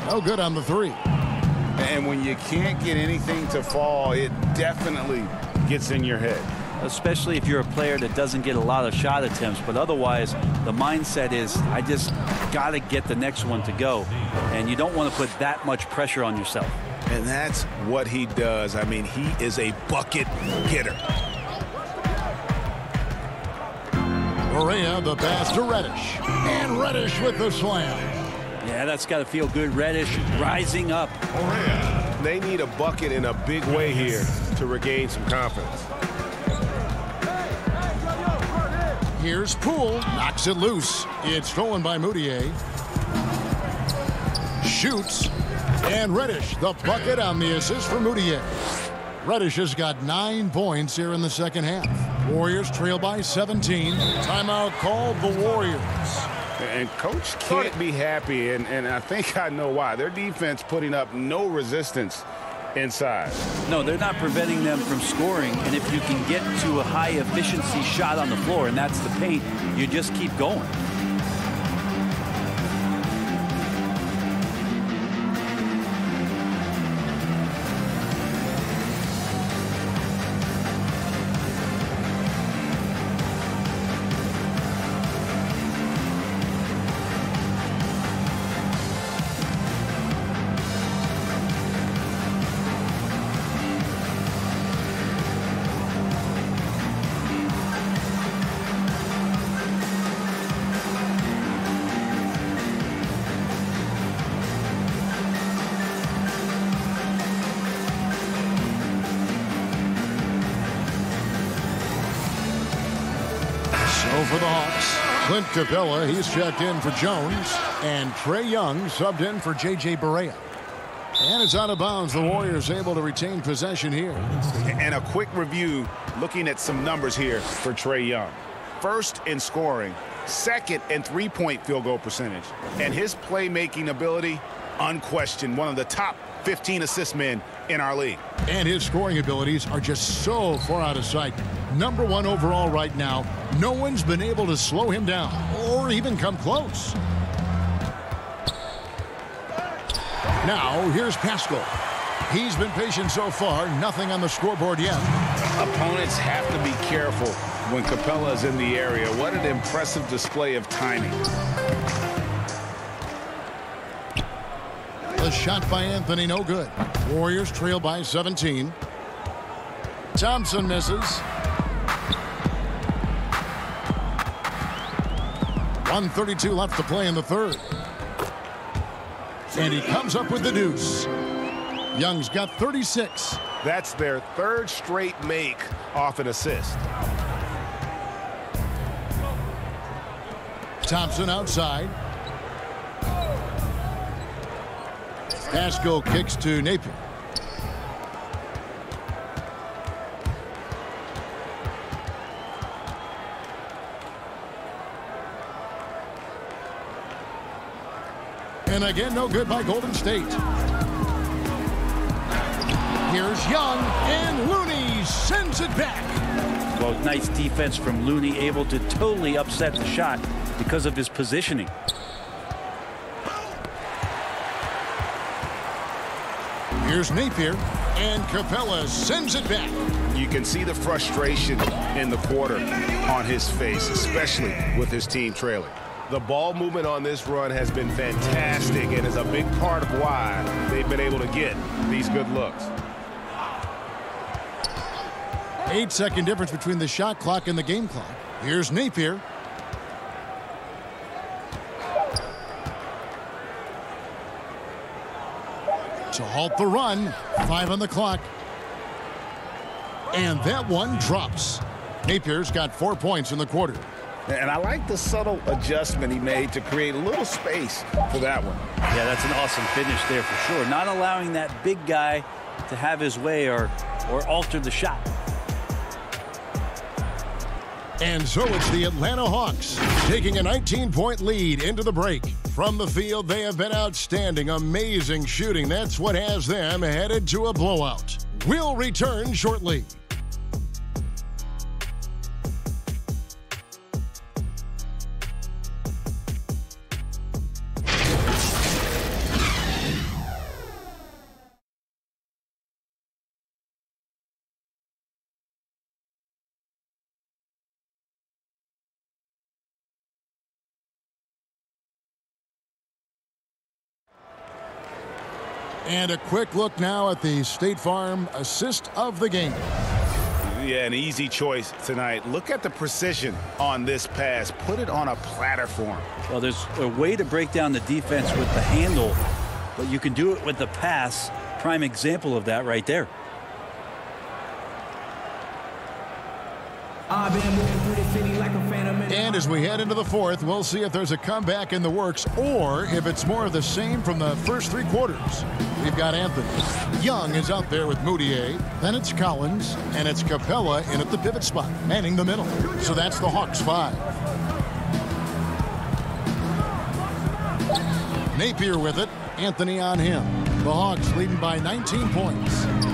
No good on the three. And when you can't get anything to fall, it definitely gets in your head. Especially if you're a player that doesn't get a lot of shot attempts. But otherwise, the mindset is, I just got to get the next one to go. And you don't want to put that much pressure on yourself. And that's what he does. I mean, he is a bucket getter. Barea the pass to Reddish. And Reddish with the slam. Yeah, that's got to feel good. Reddish rising up. Maria. They need a bucket in a big way here to regain some confidence. Here's Poole. Knocks it loose. It's stolen by Mudiay. Shoots. And Reddish, the bucket on the assist for Mudiay. Reddish has got nine points here in the second half. Warriors trail by 17. Timeout called the Warriors. And coach can't be happy, and, and I think I know why. Their defense putting up no resistance inside. No, they're not preventing them from scoring. And if you can get to a high efficiency shot on the floor, and that's the paint, you just keep going. Clint Capela, he's checked in for Jones. And Trae Young subbed in for J.J. Barea. And it's out of bounds. The Warriors able to retain possession here. And a quick review looking at some numbers here for Trae Young. First in scoring, second in three-point field goal percentage. And his playmaking ability, unquestioned, one of the top 15 assist men in our league. And his scoring abilities are just so far out of sight. Number one overall right now. No one's been able to slow him down or even come close. Now, here's Paschall. He's been patient so far. Nothing on the scoreboard yet. Opponents have to be careful when Capela is in the area. What an impressive display of timing. The shot by Anthony, no good. Warriors trail by 17. Thompson misses. 132 left to play in the third. And he comes up with the deuce. Young's got 36. That's their third straight make off an assist. Thompson outside. Paschall kicks to Napier. And again, no good by Golden State. Here's Young, and Looney sends it back. Well, nice defense from Looney, able to totally upset the shot because of his positioning. Here's Napier, and Capela sends it back. You can see the frustration in the quarter on his face, especially with his team trailing. The ball movement on this run has been fantastic and is a big part of why they've been able to get these good looks. Eight second difference between the shot clock and the game clock. Here's Napier. To halt the run. Five on the clock. And that one drops. Napier's got four points in the quarter. And I like the subtle adjustment he made to create a little space for that one. Yeah, that's an awesome finish there for sure. Not allowing that big guy to have his way or, or alter the shot. And so it's the Atlanta Hawks taking a 19-point lead into the break. From the field, they have been outstanding, amazing shooting. That's what has them headed to a blowout. We'll return shortly. And a quick look now at the State Farm assist of the game. Yeah, an easy choice tonight. Look at the precision on this pass. Put it on a platter for him. Well, there's a way to break down the defense with the handle, but you can do it with the pass. Prime example of that right there. Ah, and as we head into the fourth, we'll see if there's a comeback in the works or if it's more of the same from the first three quarters. We've got Anthony. Young is out there with Mudiay. Then it's Collins. And it's Capela in at the pivot spot, manning the middle. So that's the Hawks five. Napier with it. Anthony on him. The Hawks leading by 19 points.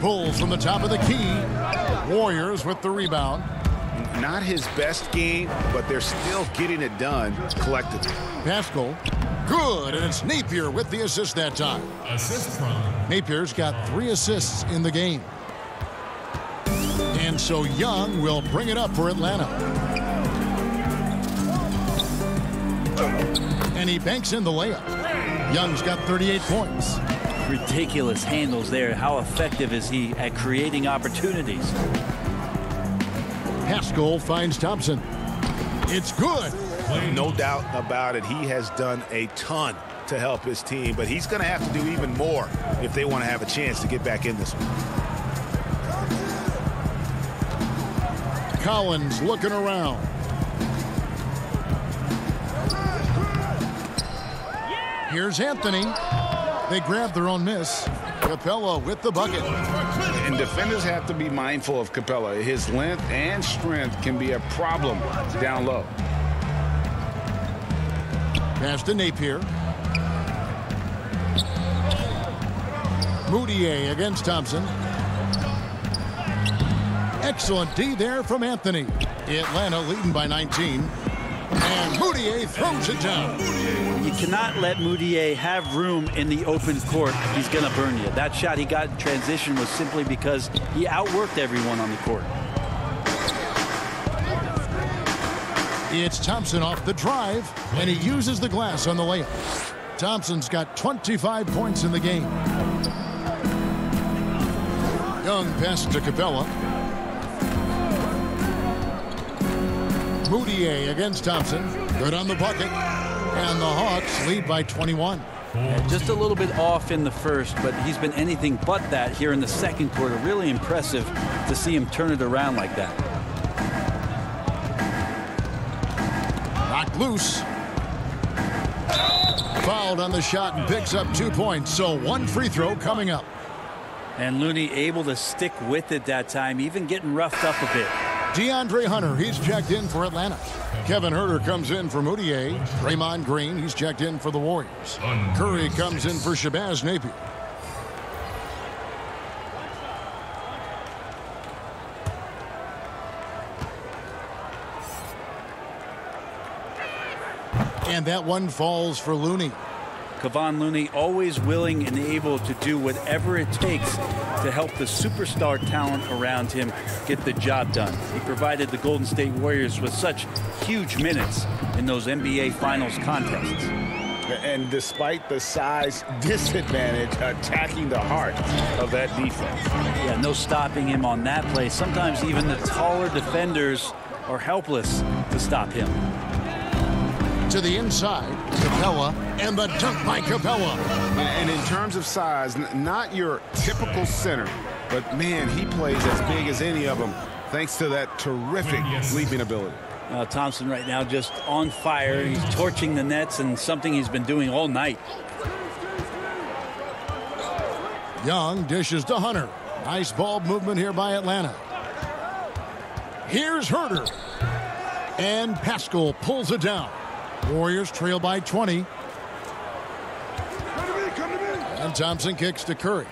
Pulls from the top of the key. Warriors with the rebound. Not his best game, but they're still getting it done collectively. Paschall. Good, and it's Napier with the assist that time. Assist from Napier's got three assists in the game. And so Young will bring it up for Atlanta. And he banks in the layup. Young's got 38 points. Ridiculous handles there. How effective is he at creating opportunities? Haskell finds Thompson. It's good. No doubt about it. He has done a ton to help his team, but he's going to have to do even more if they want to have a chance to get back in this one. Collins looking around. Here's Anthony. They grab their own miss. Capela with the bucket. And defenders have to be mindful of Capela. His length and strength can be a problem down low. Pass to Napier. Mudiay against Thompson. Excellent D there from Anthony. Atlanta leading by 19. And Mudiay throws it down. Cannot let Mudiay have room in the open court. He's going to burn you. That shot he got in transition was simply because he outworked everyone on the court. It's Thompson off the drive, and he uses the glass on the layup. Thompson's got 25 points in the game. Young pass to Capela. Mudiay against Thompson. Good on the bucket. And the Hawks lead by 21. Yeah, just a little bit off in the first, but he's been anything but that here in the second quarter. Really impressive to see him turn it around like that. Knocked loose. Fouled on the shot and picks up two points. So one free throw coming up. And Looney able to stick with it that time, even getting roughed up a bit. DeAndre Hunter, he's checked in for Atlanta. Kevin Huerter comes in for Mudiay. Draymond Green, he's checked in for the Warriors. Curry comes in for Shabazz Napier. And that one falls for Looney. Kevon Looney always willing and able to do whatever it takes to help the superstar talent around him get the job done. He provided the Golden State Warriors with such huge minutes in those NBA Finals contests. And despite the size disadvantage, attacking the heart of that defense. Yeah, no stopping him on that play. Sometimes even the taller defenders are helpless to stop him. To the inside, Capela, and the dunk by Capela. And in terms of size, not your typical center, but man, he plays as big as any of them thanks to that terrific leaping ability. Uh, Thompson right now just on fire. He's torching the nets and something he's been doing all night. Young dishes to Hunter. Nice ball movement here by Atlanta. Here's Huerter. And Paschall pulls it down. Warriors trail by 20. And Thompson kicks to Curry.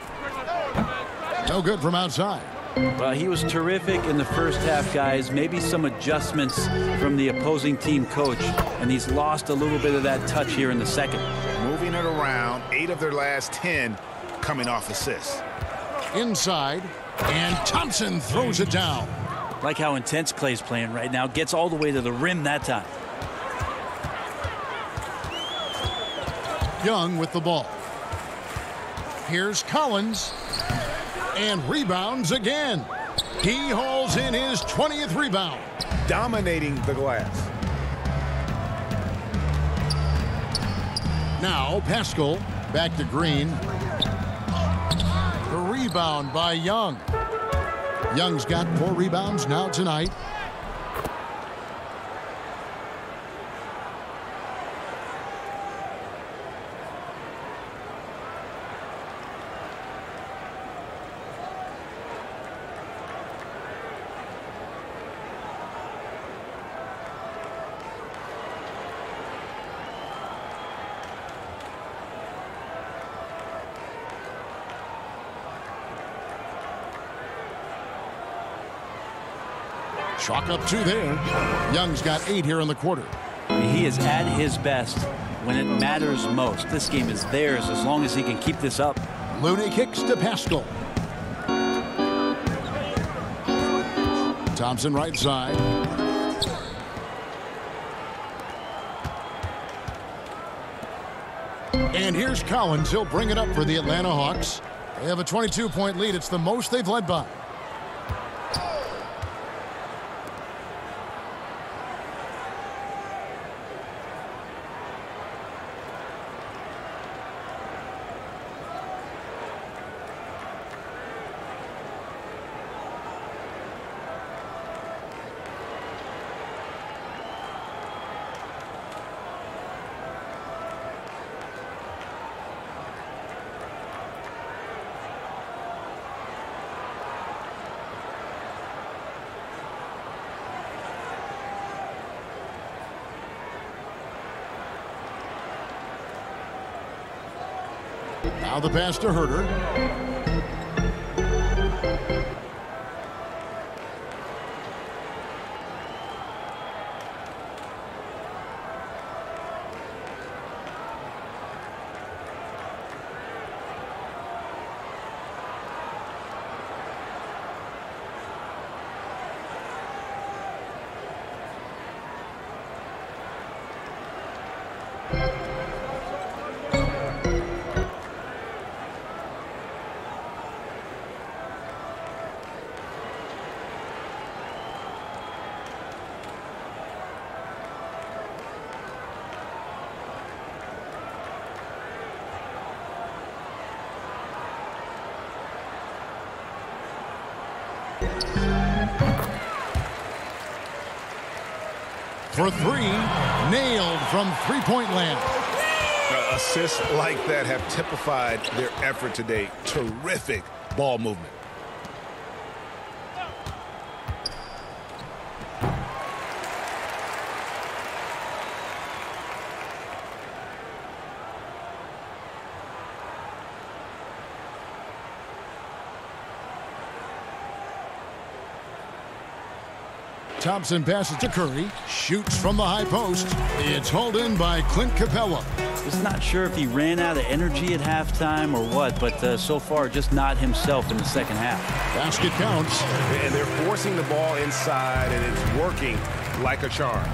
No good from outside. Well, he was terrific in the first half, guys. Maybe some adjustments from the opposing team coach, and he's lost a little bit of that touch here in the second. Moving it around, eight of their last 10 coming off assists. Inside, and Thompson throws it down. Like how intense Klay's playing right now. Gets all the way to the rim that time. Young with the ball. Here's Collins. And rebounds again. He hauls in his 20th rebound. Dominating the glass. Now Paschall back to Green. The rebound by Young. Young's got four rebounds now tonight. Chalk up two there. Young's got eight here in the quarter. He is at his best when it matters most. This game is theirs as long as he can keep this up. Looney kicks to Paschall. Thompson right side. And here's Collins. He'll bring it up for the Atlanta Hawks. They have a 22-point lead. It's the most they've led by. Now the pass to Huerter. For three, nailed from three-point land. Assists like that have typified their effort today. Terrific ball movement. Thompson passes to Curry. Shoots from the high post. It's hauled in by Clint Capela. Just not sure if he ran out of energy at halftime or what, but uh, so far just not himself in the second half. Basket counts. And they're forcing the ball inside, and it's working like a charm.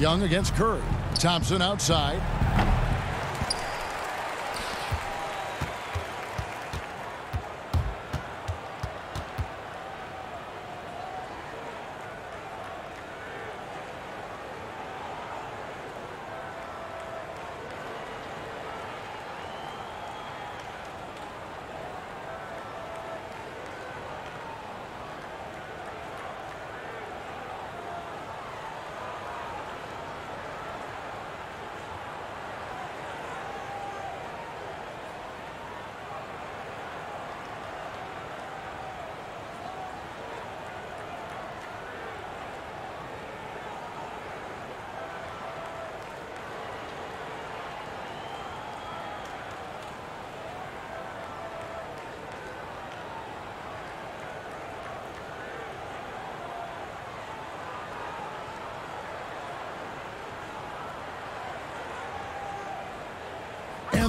Young against Curry. Thompson outside.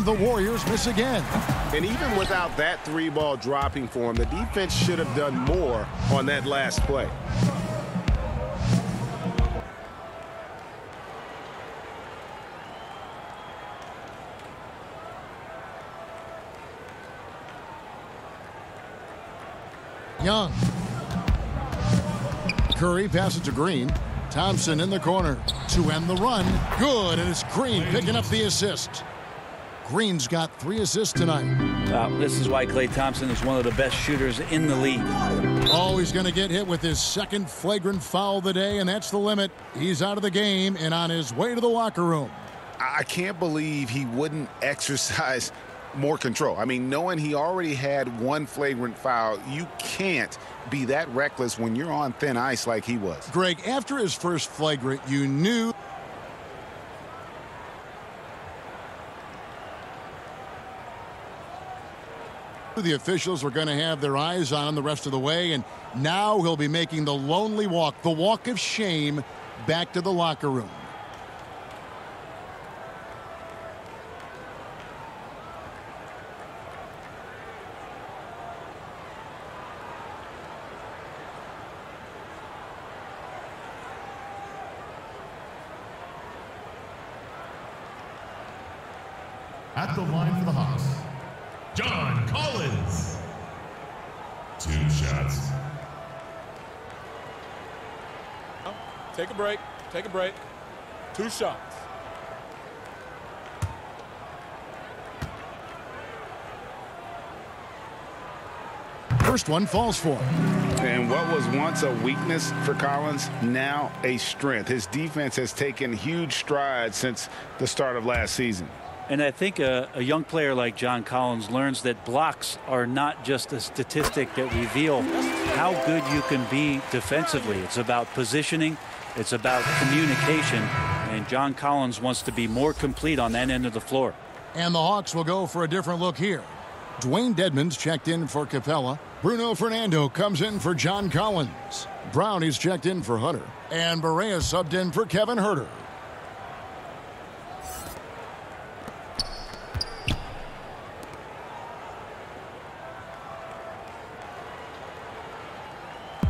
the Warriors miss again. And even without that three-ball dropping for him, the defense should have done more on that last play. Young. Curry passes to Green. Thompson in the corner to end the run. Good, and it's Green picking up the assist. Green's got three assists tonight. Uh, this is why Klay Thompson is one of the best shooters in the league. Oh, he's going to get hit with his second flagrant foul of the day, and that's the limit. He's out of the game and on his way to the locker room. I can't believe he wouldn't exercise more control. I mean, knowing he already had one flagrant foul, you can't be that reckless when you're on thin ice like he was. Greg, after his first flagrant, you knew the officials were going to have their eyes on him the rest of the way, and now he'll be making the lonely walk, the walk of shame, back to the locker room. At the line for the Hawks, John Collins. Two shots. Take a break. Take a break. Two shots. First one falls for him. And what was once a weakness for Collins, now a strength. His defense has taken huge strides since the start of last season. And I think a, a, young player like John Collins learns that blocks are not just a statistic that reveal how good you can be defensively. It's about positioning. It's about communication. And John Collins wants to be more complete on that end of the floor. And the Hawks will go for a different look here. Dwayne Dedmon's checked in for Capela. Bruno Fernando comes in for John Collins. Brownie's checked in for Hunter. And Barea subbed in for Kevin Huerter.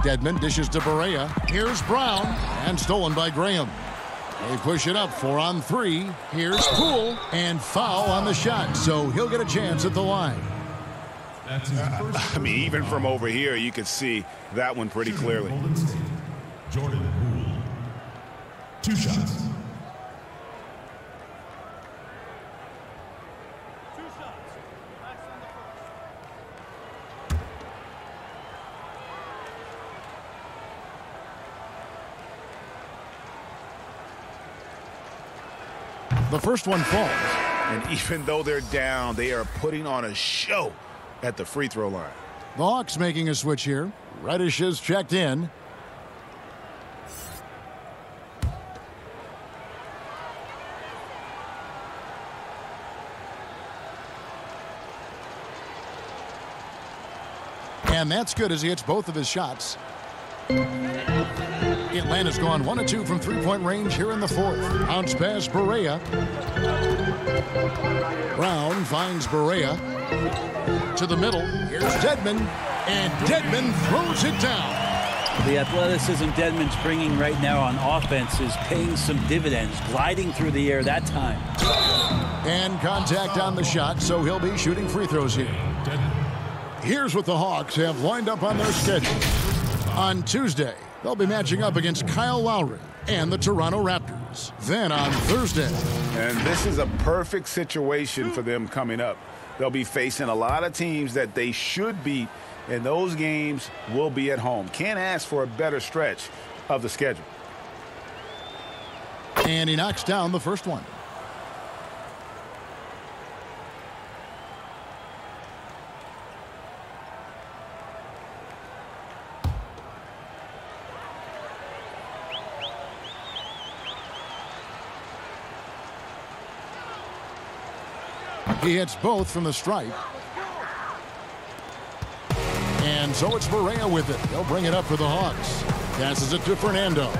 Dedmon dishes to Barea. Here's Brown. And stolen by Graham. They push it up four on three. Here's Poole. And foul on the shot. So he'll get a chance at the line. That's his uh, I mean, even from over here, you could see that one pretty clearly. Jordan Poole. Two shots. The first one falls. And even though they're down, they are putting on a show at the free throw line. The Hawks making a switch here. Reddish is checked in. And that's good as he hits both of his shots. Atlanta's gone 1 2 from three point range here in the fourth. Bounce pass Barea. Brown finds Barea. To the middle. Here's Dedmon. And Dedmon throws it down. The athleticism Dedmon's bringing right now on offense is paying some dividends, gliding through the air that time. And contact on the shot, so he'll be shooting free throws here. Here's what the Hawks have lined up on their schedule. On Tuesday, they'll be matching up against Kyle Lowry and the Toronto Raptors. Then on Thursday. And this is a perfect situation for them coming up. They'll be facing a lot of teams that they should beat, and those games will be at home. Can't ask for a better stretch of the schedule. And he knocks down the first one. He hits both from the stripe. And so it's Barea with it. They'll bring it up for the Hawks. Passes it to Fernando.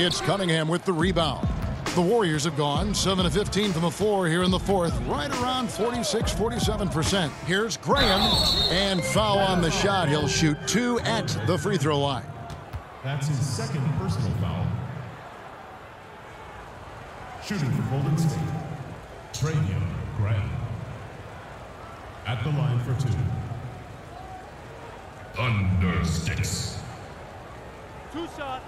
It's Cunningham with the rebound. The Warriors have gone 7 to 15 from the floor here in the fourth, right around 46 47%. Here's Graham, and foul on the shot. He'll shoot two at the free throw line. That's his second personal foul. Shooting for Golden State. Trajan Graham. At the line for two. Thunder Sticks. Two shot.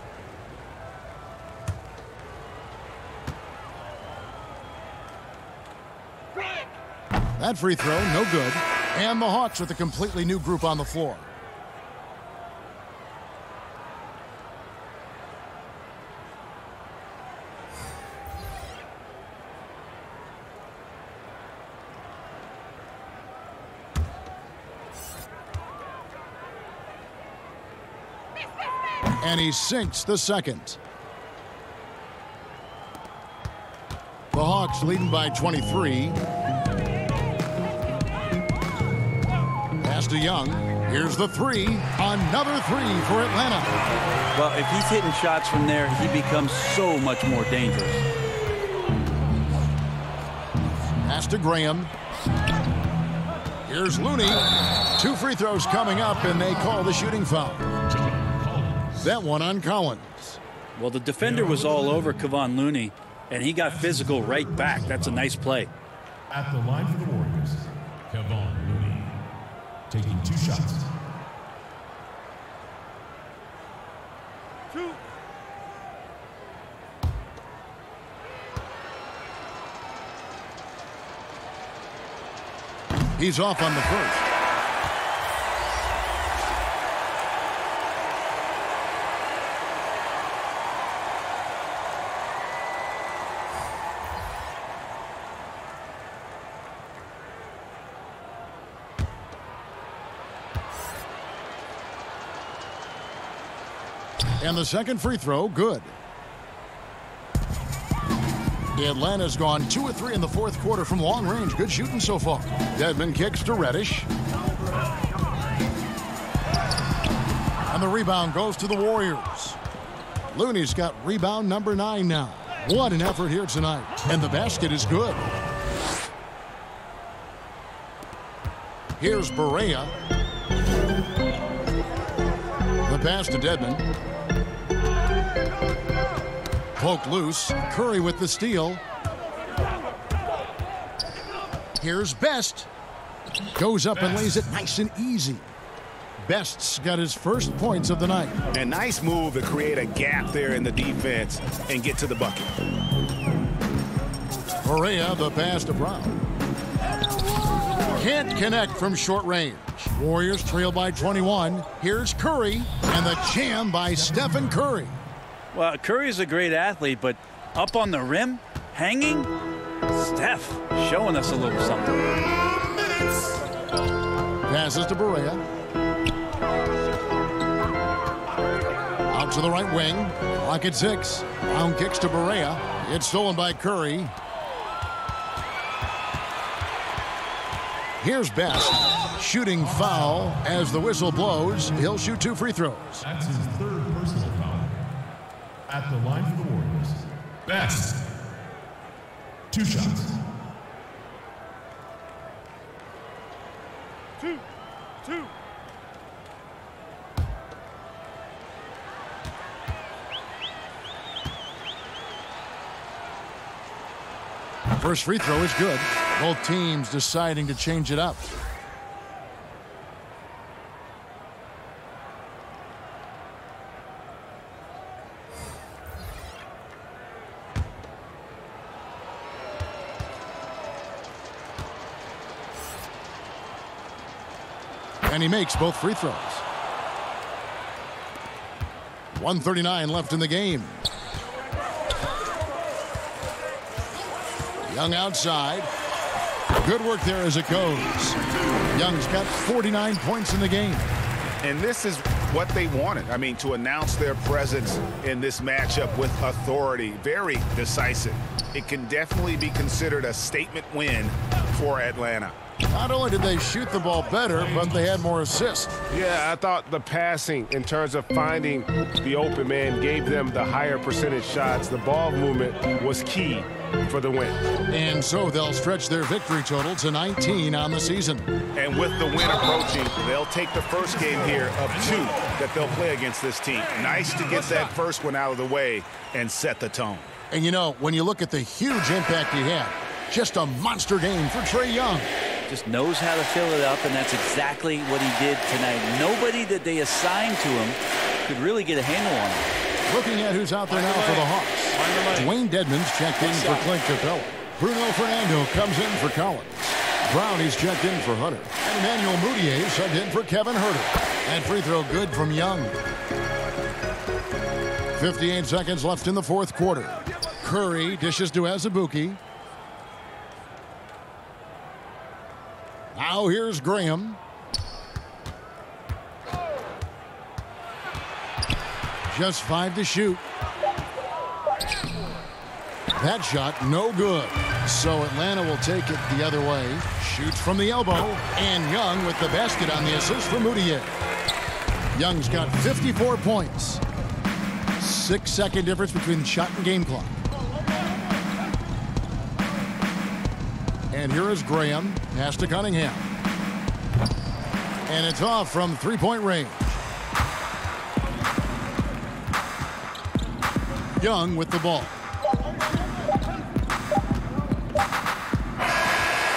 That free throw, no good. And the Hawks with a completely new group on the floor. And he sinks the second. The Hawks leading by 23. Pass to Young. Here's the three. Another three for Atlanta. Well, if he's hitting shots from there, he becomes so much more dangerous. Pass to Graham. Here's Looney. Two free throws coming up, and they call the shooting foul. That one on Collins. Well, the defender was all over Kevon Looney, and he got physical right back. That's a nice play. At the line for the Warriors, Kevon Looney. Taking two shots. Two. He's off on the first. And the second free throw, good. Atlanta's gone two or three in the fourth quarter from long range. Good shooting so far. Dedmon kicks to Reddish. And the rebound goes to the Warriors. Looney's got rebound number nine now. What an effort here tonight. And the basket is good. Here's Barea. The pass to Dedmon. Poke loose. Curry with the steal. Here's Best. Goes up and lays it nice and easy. Best's got his first points of the night. A nice move to create a gap there in the defense and get to the bucket. Correa, the pass to Brown. Can't connect from short range. Warriors trail by 21. Here's Curry and the jam by Stephen Curry. Well, Curry's a great athlete, but up on the rim, hanging, Steph showing us a little something. Passes to Barea. Out to the right wing. Clock at six. Brown kicks to Barea. It's stolen by Curry. Here's Best. Shooting foul as the whistle blows. He'll shoot two free throws. That's his third personal foul. At the line for the Warriors, Best. Two shots. Two. Two. First free throw is good. Both teams deciding to change it up. And he makes both free throws. 139 left in the game. Young outside. Good work there as it goes. Young's got 49 points in the game. And this is what they wanted. I mean, to announce their presence in this matchup with authority. Very decisive. It can definitely be considered a statement win for Atlanta. Not only did they shoot the ball better, but they had more assists. Yeah, I thought the passing in terms of finding the open man gave them the higher percentage shots. The ball movement was key for the win. And so they'll stretch their victory total to 19 on the season. And with the win approaching, they'll take the first game here of two that they'll play against this team. Nice to get that first one out of the way and set the tone. And you know, when you look at the huge impact he had, just a monster game for Trae Young. Just knows how to fill it up, and that's exactly what he did tonight. Nobody that they assigned to him could really get a handle on him. Looking at who's out there now for the Hawks. Dwayne Dedmon's checked in for Clint Capela. Bruno Fernando comes in for Collins. Brownie's checked in for Hunter. And Emmanuel Mudiay subbed in for Kevin Huerter. And free throw good from Young. 58 seconds left in the fourth quarter. Curry dishes to Azubuike. Now here's Graham. Just five to shoot. That shot no good. So Atlanta will take it the other way. Shoots from the elbow. And Young with the basket on the assist for Mudiay. Young's got 54 points. Six second difference between shot and game clock. And here is Graham. Pass to Cunningham. And it's off from three-point range. Young with the ball.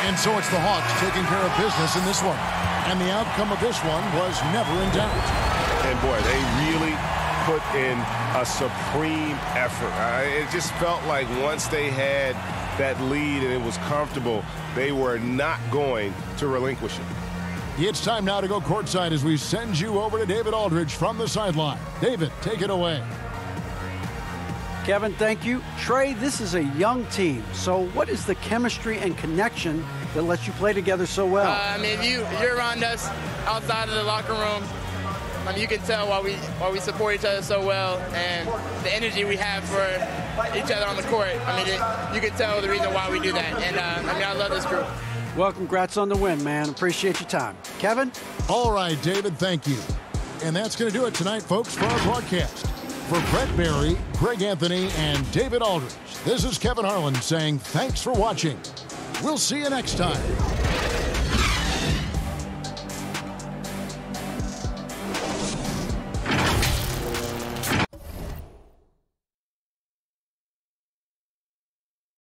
And so it's the Hawks taking care of business in this one. And the outcome of this one was never in doubt. And boy, they really put in a supreme effort. Uh, it just felt like once they had that lead and it was comfortable, they were not going to relinquish it. It's time now to go courtside as we send you over to David Aldridge from the sideline. David, take it away. Kevin, thank you. Trae, this is a young team. So what is the chemistry and connection that lets you play together so well? Uh, I mean, if you you're around us outside of the locker room, I mean, you can tell why we why we support each other so well and the energy we have for each other on the court. I mean, it, you can tell the reason why we do that. And uh, I mean, I love this group. Well, congrats on the win, man. Appreciate your time. Kevin? All right, David, thank you. And that's going to do it tonight, folks, for our broadcast. For Brett Barry, Greg Anthony, and David Aldridge, this is Kevin Harlan saying thanks for watching. We'll see you next time.